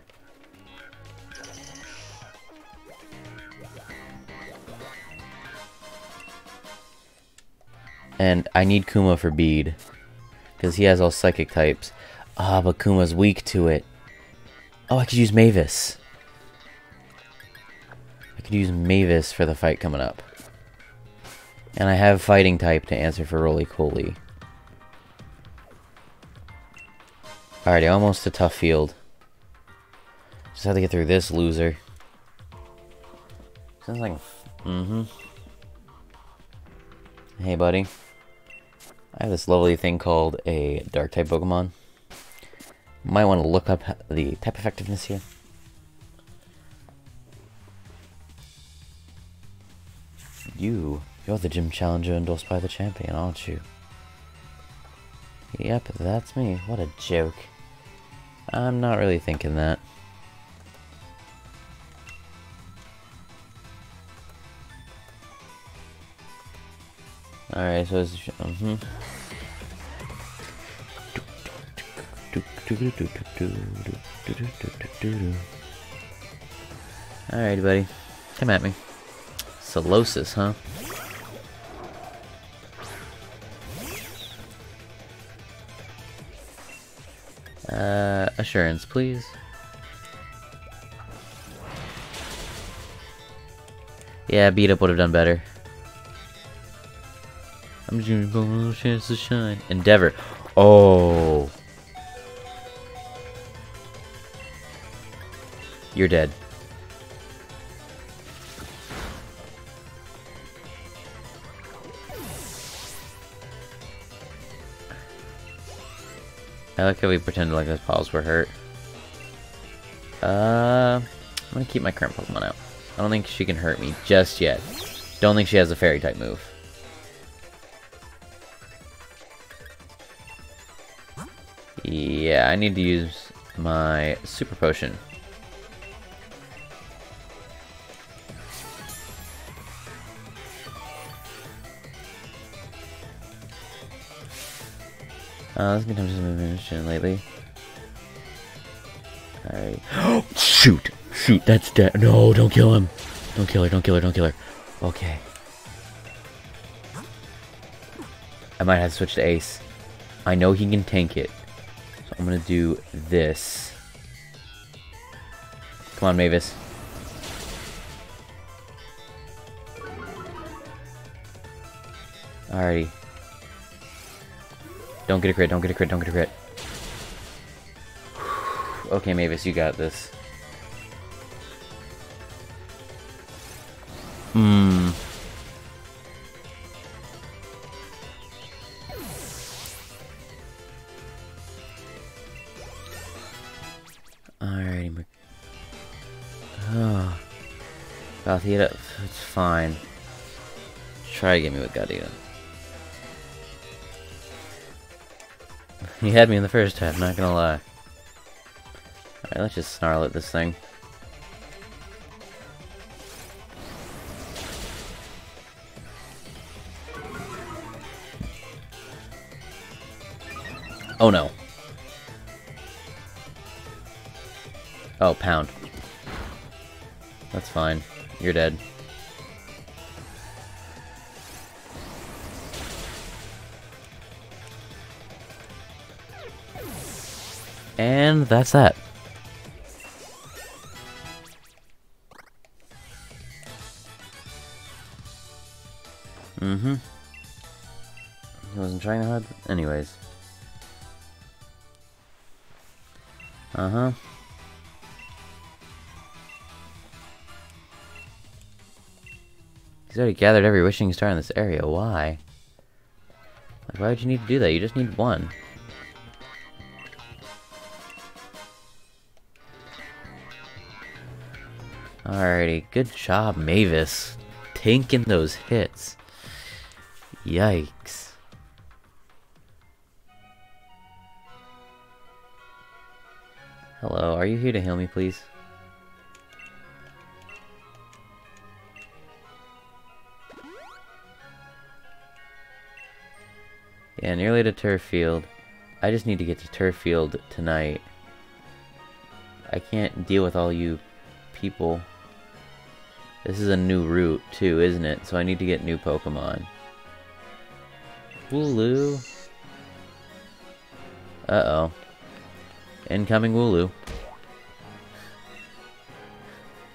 And I need Kuma for Bede. Because he has all psychic types. Ah, but Kuma's weak to it. Oh, I could use Mavis. I could use Mavis for the fight coming up. And I have fighting type to answer for Rolycoly. Alrighty, almost a Turffield. Just have to get through this loser. Sounds like... Mm-hmm. Hey, buddy. I have this lovely thing called a dark type Pokemon. Might want to look up the type effectiveness here. You, you're the gym challenger endorsed by the champion, aren't you? Yep, that's me. What a joke. I'm not really thinking that. Alright, so it's... Mm -hmm. Alright, buddy. Come at me. Solosis, huh? Uh, assurance, please. Yeah, beat up would have done better. I'm just gonna go a little chance to shine. Endeavor. Oh. You're dead. I like how we pretended like those paws were hurt. Uh, I'm gonna keep my current Pokemon out. I don't think she can hurt me just yet. Don't think she has a fairy type move. Yeah, I need to use my super potion. Uh, this becomes just moving lately. Alright. (gasps) shoot! Shoot, that's dead. No, don't kill him. Don't kill her, don't kill her, don't kill her. Okay. I might have to switch to Ace. I know he can tank it. So I'm gonna do this. Come on, Mavis. Alrighty. Don't get a crit, don't get a crit, don't get a crit. okay, Mavis, you got this. Hmm. Alrighty, Oh. Gothita, it's fine. Try to get me with Gothita. He had me in the first half, not gonna lie. Alright, let's just snarl at this thing. Oh no. Oh, pound. That's fine. You're dead. And that's that. Mm-hmm. He wasn't trying hide. Anyways. Uh-huh. He's already gathered every wishing star in this area. Why? Like, why would you need to do that? You just need one. Alrighty, good job, Mavis. Tanking those hits. Yikes. Hello, are you here to heal me, please? Yeah, nearly to Turffield. I just need to get to Turffield tonight. I can't deal with all you people. This is a new route, too, isn't it? So I need to get new Pokemon. Wooloo. Uh-oh. Incoming Wooloo.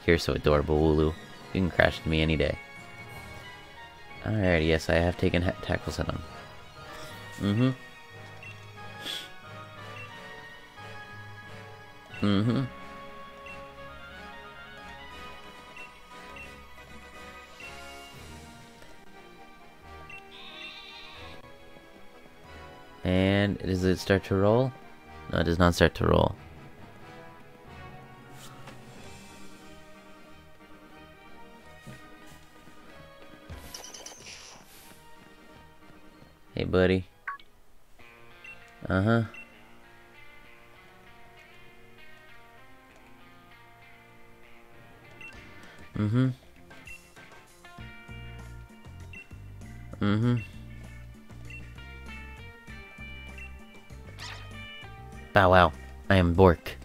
You're so adorable, Wooloo. You can crash into me any day. Alright, yes, I have taken tackles at him. Mm-hmm. Mm-hmm. Does it start to roll? No, it does not start to roll. Hey, buddy. Uh-huh. Mm-hmm. Mm-hmm. Bow wow. I am Bork.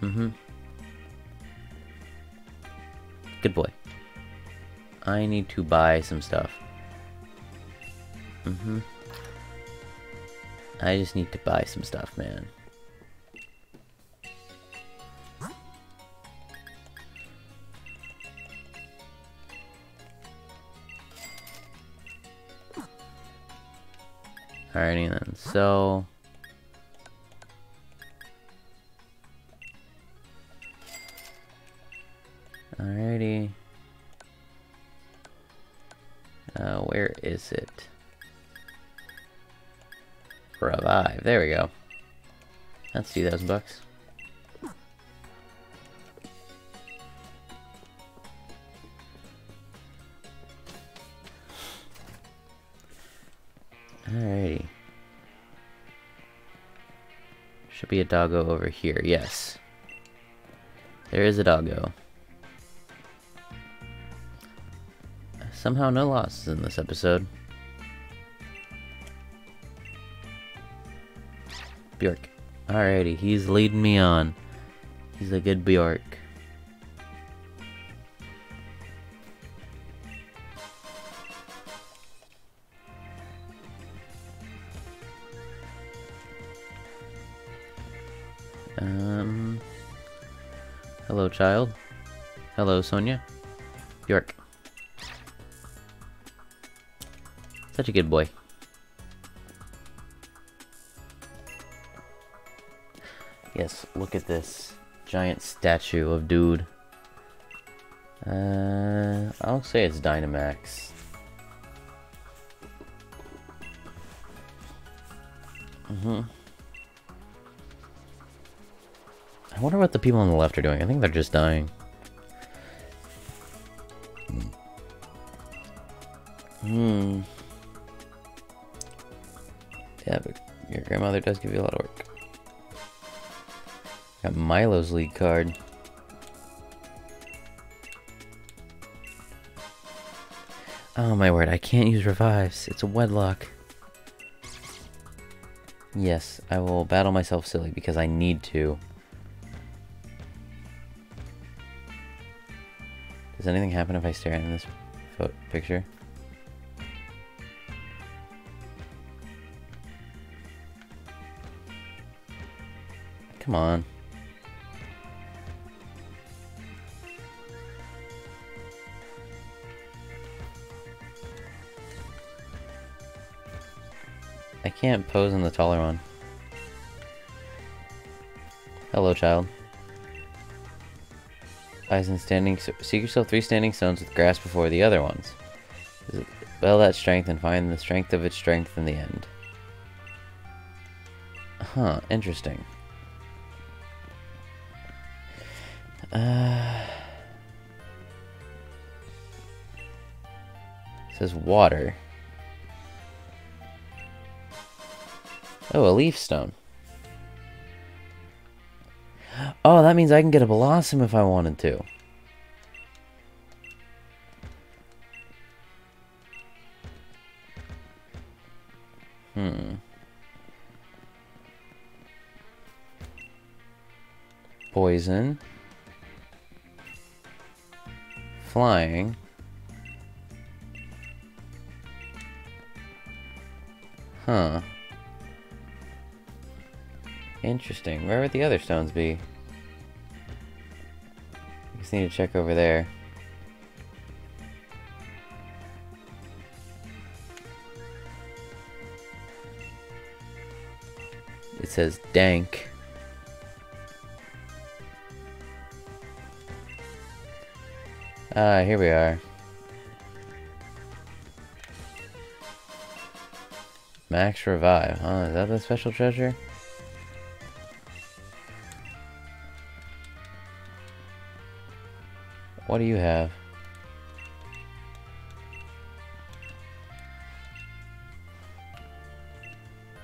Mm-hmm. Good boy. I need to buy some stuff. Mm-hmm. I just need to buy some stuff, man. Alrighty then, so... it? Revive. There we go. Let's That's 2,000 bucks. Alrighty. Should be a doggo over here, yes. There is a doggo. Somehow no losses in this episode. Bjork. Alrighty, he's leading me on. He's a good Bjork. Um. Hello, child. Hello, Sonia. Bjork. Such a good boy. Yes, look at this giant statue of dude. Uh, I'll say it's Dynamax. Mm-hmm. I wonder what the people on the left are doing. I think they're just dying. Hmm. Yeah, but your grandmother does give you a lot of work. Got Milo's lead card. Oh my word, I can't use revives. It's a Wedlocke. Yes, I will battle myself silly because I need to. Does anything happen if I stare in this picture? Come on. Can't pose in the taller one. Hello, child. Eyes in standing... Seek yourself three standing stones with grass before the other ones. Well that strength and find the strength of its strength in the end. Huh, interesting. Uh... says water. Oh, a leaf stone. Oh, that means I can get a blossom if I wanted to. Hmm. Poison. Flying. Huh. Interesting. Where would the other stones be? Just need to check over there. It says dank. Ah, here we are. Max Revive, huh? Is that the special treasure? Do you have?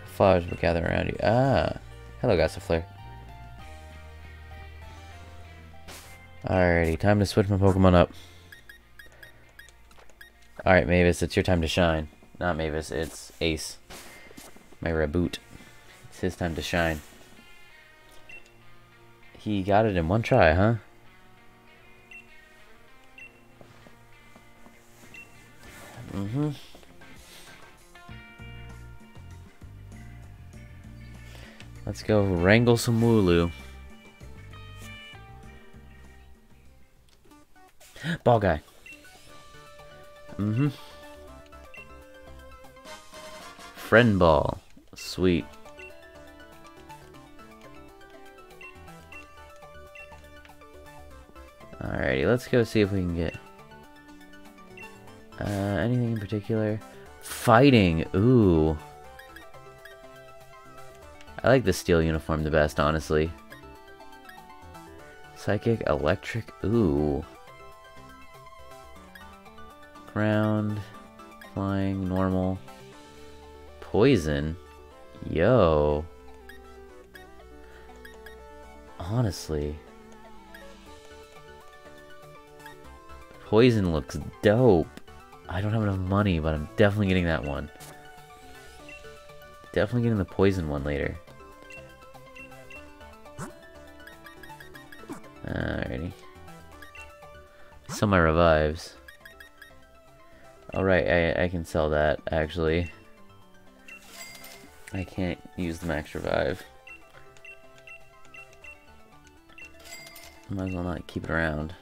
Flowers will gather around you. Ah. Hello, Gossifleur. Alrighty, time to switch my Pokemon up. Alright, Mavis, it's your time to shine. Not Mavis, it's Ace. My Raboot. It's his time to shine. He got it in one try, huh? Let's go wrangle some Wooloo. Ball guy. Mm-hmm. Friend ball. Sweet. Alrighty, let's go see if we can get uh, anything in particular? Fighting. Ooh. I like the steel uniform the best, honestly. Psychic, electric. Ooh. Ground. Flying, normal. Poison. Yo. Honestly. Poison looks dope. I don't have enough money, but I'm definitely getting that one. Definitely getting the poison one later. Sell my revives. Alright, I, I can sell that, actually. I can't use the max revive. Might as well not keep it around.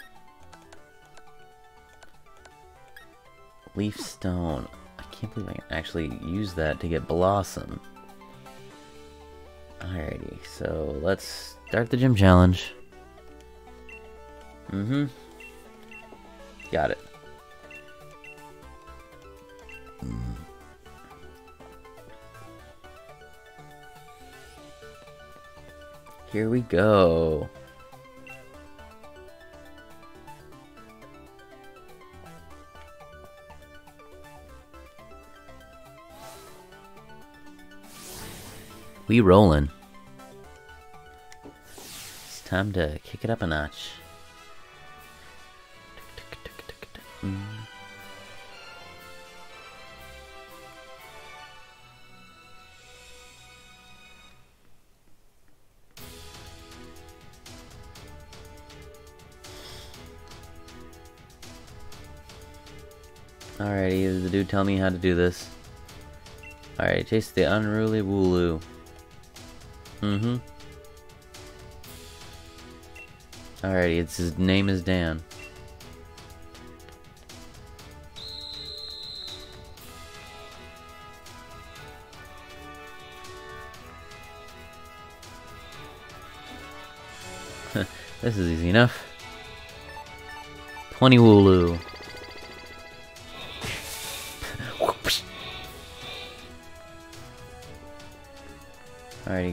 Leaf Stone. I can't believe I can actually use that to get Blossom. Alrighty, so let's start the gym challenge. Mm-hmm. Got it. Here we go. We rolling. It's time to kick it up a notch. Dude tell me how to do this? Alright, chase the unruly Wooloo. Mm-hmm. Alrighty, it's his name is Dan. (laughs) this is easy enough. 20 Wooloo.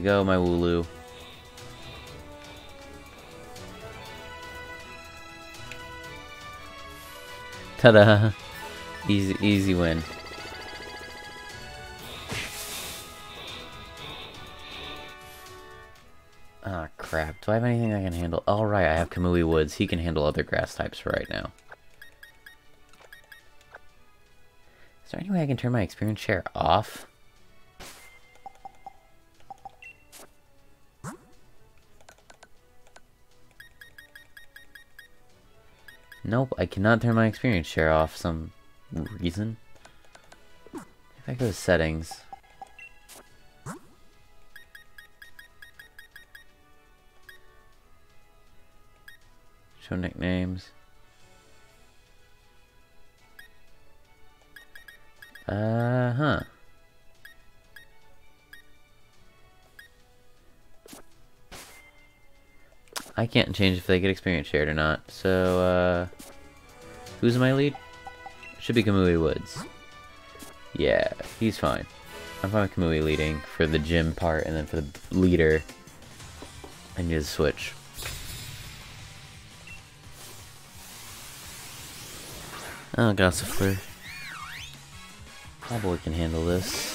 Go, my Wooloo. Ta-da! Easy, easy win. Ah, oh, crap. Do I have anything I can handle? All right, I have Kamui Woods. He can handle other grass types for right now. Is there any way I can turn my experience share off? Nope, I cannot turn my experience share off for some reason. If I go to settings. Show nicknames. Uh I can't change if they get experience shared or not. So, uh... Who's my lead? Should be Kamui Woods. Yeah, he's fine. I'm fine with Kamui leading for the gym part, and then for the leader, I need to switch. Oh, Gossifleur. Probably can handle this.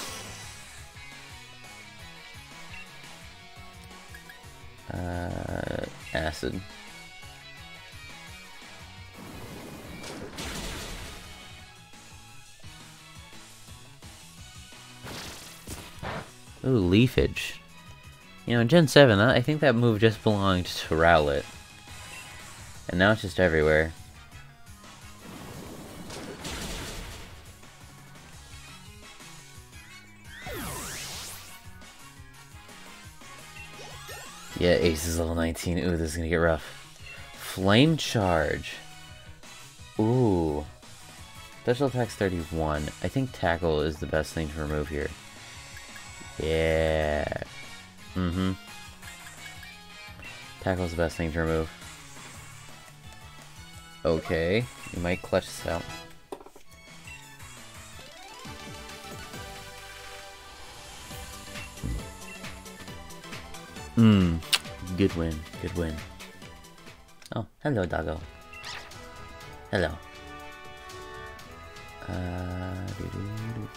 Acid. Ooh, leafage. You know, in Gen 7, I think that move just belonged to Rowlet. And now it's just everywhere. Is level 19. Ooh, this is gonna get rough. Flame Charge. Ooh. Special attack's 31. I think Tackle is the best thing to remove here. Yeah. Mm-hmm. Tackle's the best thing to remove. Okay. You might clutch this out. Hmm. Good win. Good win. Oh, hello, doggo. Hello. Uh, doo -doo -doo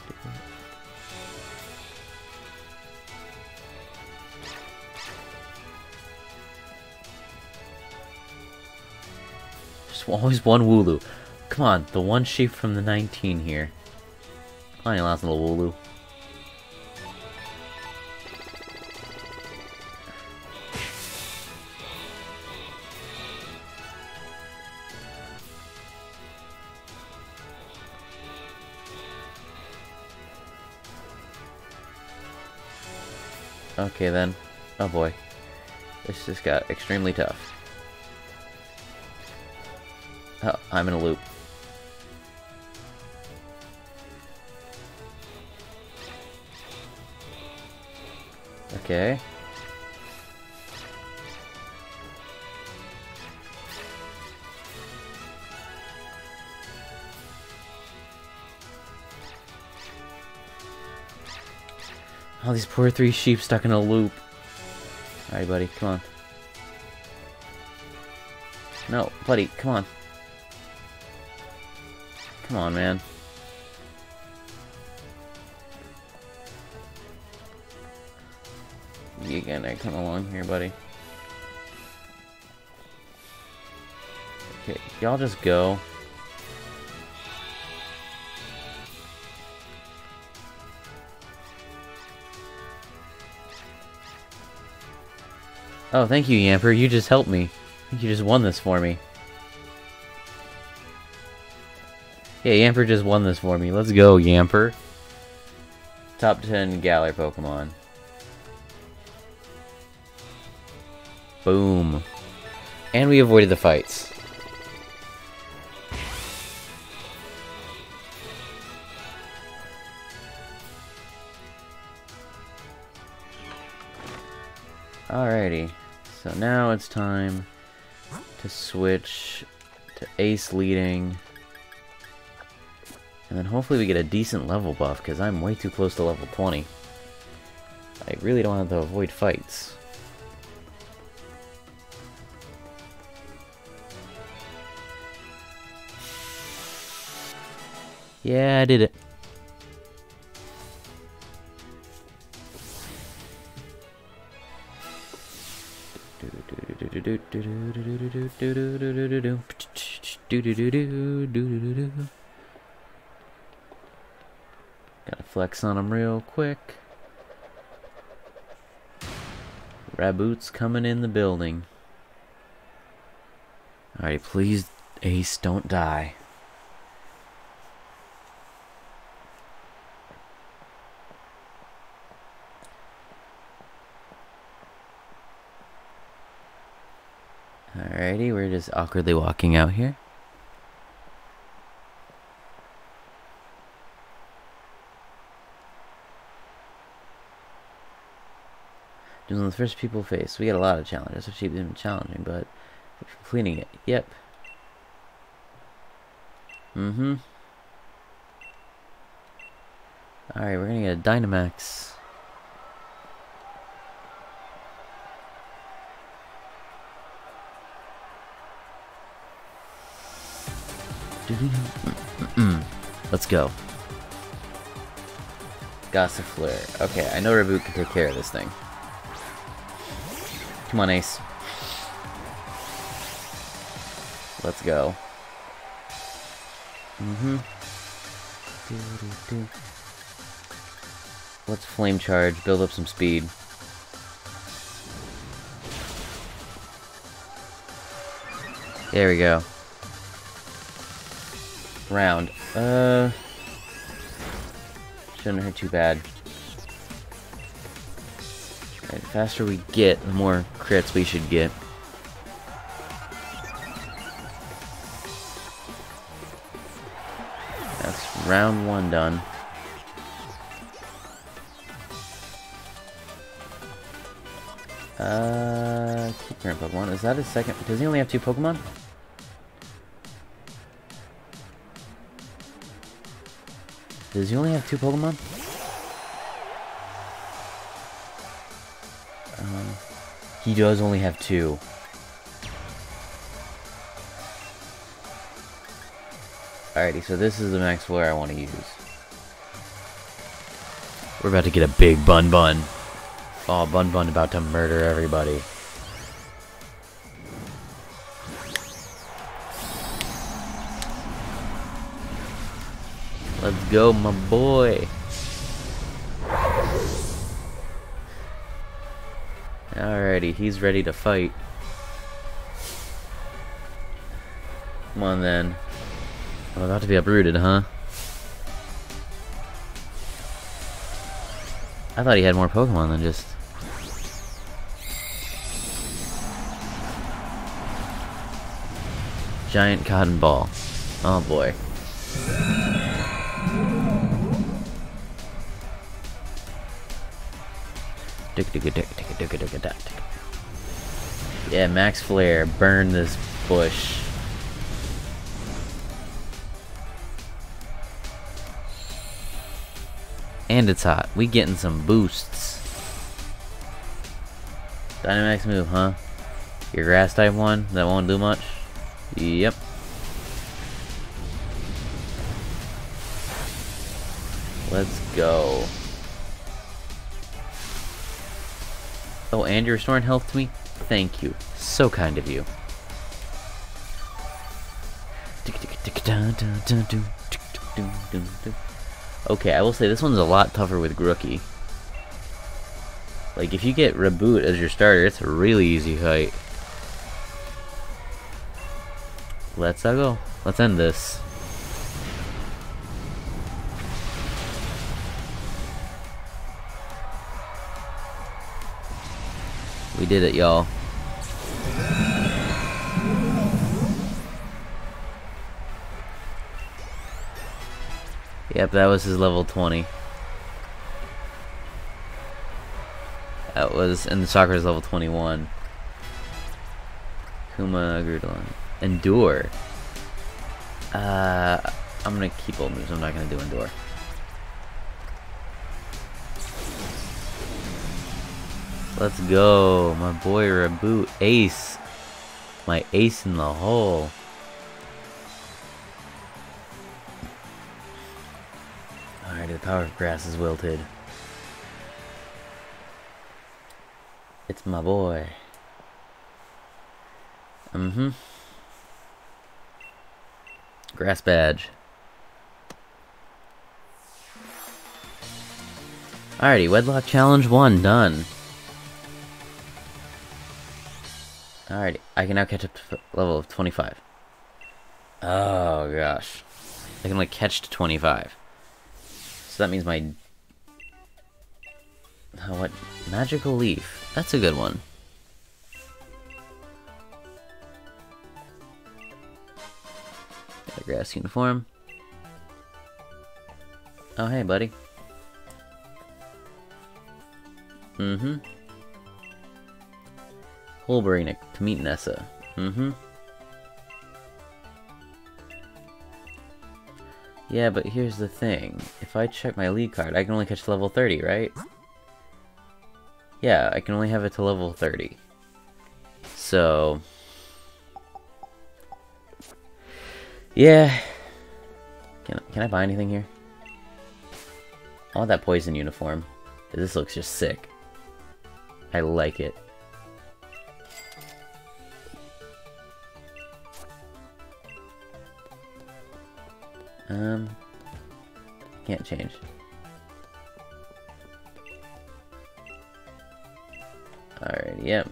Just always one Wooloo. Come on, the one sheep from the 19 here. On, you last little Wooloo. Okay then. Oh boy. This just got extremely tough. Oh, I'm in a loop. Okay. All these poor three sheep stuck in a loop. Alright, buddy, come on. No, buddy, come on. Come on, man. You gonna come along here, buddy? Okay, y'all just go. Oh, thank you, Yamper. You just helped me. You just won this for me. Yeah, Yamper just won this for me. Let's go, Yamper. Top 10 Galar Pokemon. Boom. And we avoided the fights. Alrighty. So now it's time to switch to Ace leading. And then hopefully we get a decent level buff, because I'm way too close to level 20. I really don't have to avoid fights. Yeah, I did it. Gotta flex on him real quick. Raboot's coming in the building. Alright, please, Ace, don't die. Alrighty, we're just awkwardly walking out here. Doing the first people face. We got a lot of challenges, which keep them challenging, but completing it. Yep. Mm-hmm. Alright, we're gonna get a Dynamax. Mm, mm, mm. Let's go. Gossifleur. Okay, I know Raboot can take care of this thing. Come on, Ace. Let's go. Mm-hmm. Let's flame charge, build up some speed. There we go round. Uh, shouldn't hurt too bad. Right, the faster we get, the more crits we should get. That's round one done. Uh, keep current Pokemon. Is that his second? Does he only have two Pokemon? Does he only have two Pokemon? Um, he does only have two. Alrighty, so this is the max flare I want to use. We're about to get a big Bun Bun. Oh, Bun Bun about to murder everybody. Go, my boy. Alrighty, he's ready to fight. Come on then. I'm about to be uprooted, huh? I thought he had more Pokemon than just... Giant cotton ball. Oh boy. Yeah, Max Flare, burn this bush. And it's hot. We getting some boosts. Dynamax move, huh? Your grass type one? That won't do much? Yep. And you're restoring health to me? Thank you. So kind of you. Okay, I will say this one's a lot tougher with Grookey. Like, if you get Raboot as your starter, it's a really easy fight. Let's uh, go. Let's end this. Did it, y'all. Yep, that was his level 20. That was, and the Sakura's level 21. Kuma, Grudalon. Endure. Uh, I'm gonna keep old moves, I'm not gonna do Endure. Let's go, my boy Raboot Ace. My ace in the hole. Alright, the power of grass is wilted. It's my boy. Mm-hmm. Grass badge. Alrighty, Wedlocke Challenge 1 done. Alrighty, I can now catch up to level of 25. Oh gosh. I can only catch to 25. So that means my... Oh, what? Magical Leaf. That's a good one. Grass uniform. Oh, hey, buddy. Mm-hmm. Hulberinic to meet Nessa. Mm-hmm. Yeah, but here's the thing. If I check my lead card, I can only catch level 30, right? Yeah, I can only have it to level 30. So... Yeah. Can, can I buy anything here? I want that poison uniform. This looks just sick. I like it. Um, can't change. Alright, yep.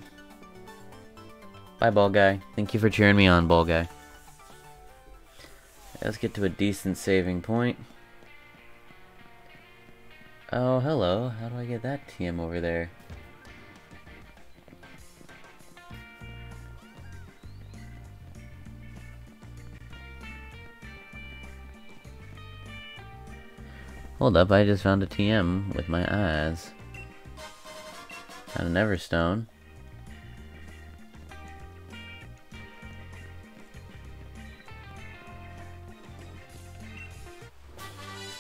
Bye, ball guy. Thank you for cheering me on, ball guy. Let's get to a decent saving point. Oh, hello. How do I get that TM over there? Hold up, I just found a TM with my eyes. And a Neverstone.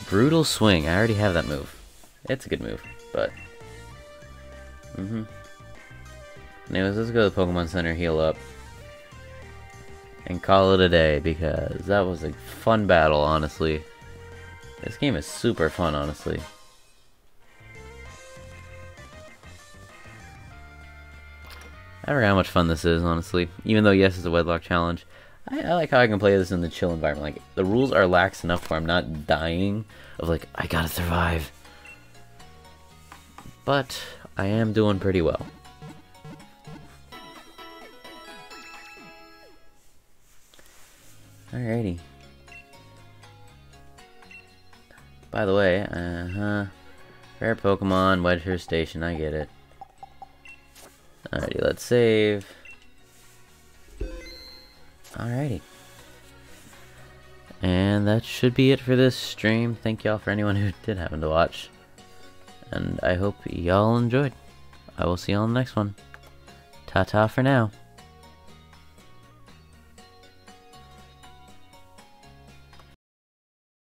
Brutal Swing. I already have that move. It's a good move, but... Mm-hmm. Anyways, let's go to the Pokemon Center, heal up. And call it a day, because that was a fun battle, honestly. This game is super fun, honestly. I don't know how much fun this is, honestly. Even though, yes, it's a Wedlocke challenge. I, I, like how I can play this in the chill environment. Like, the rules are lax enough where I'm not dying of, like, I gotta survive. But, I am doing pretty well. Alrighty. By the way, uh-huh. Rare Pokemon, Wedgehurst Station, I get it. Alrighty, let's save. Alrighty. And that should be it for this stream. Thank y'all for anyone who (laughs) did happen to watch. And I hope y'all enjoyed. I will see y'all in the next one. Ta-ta for now.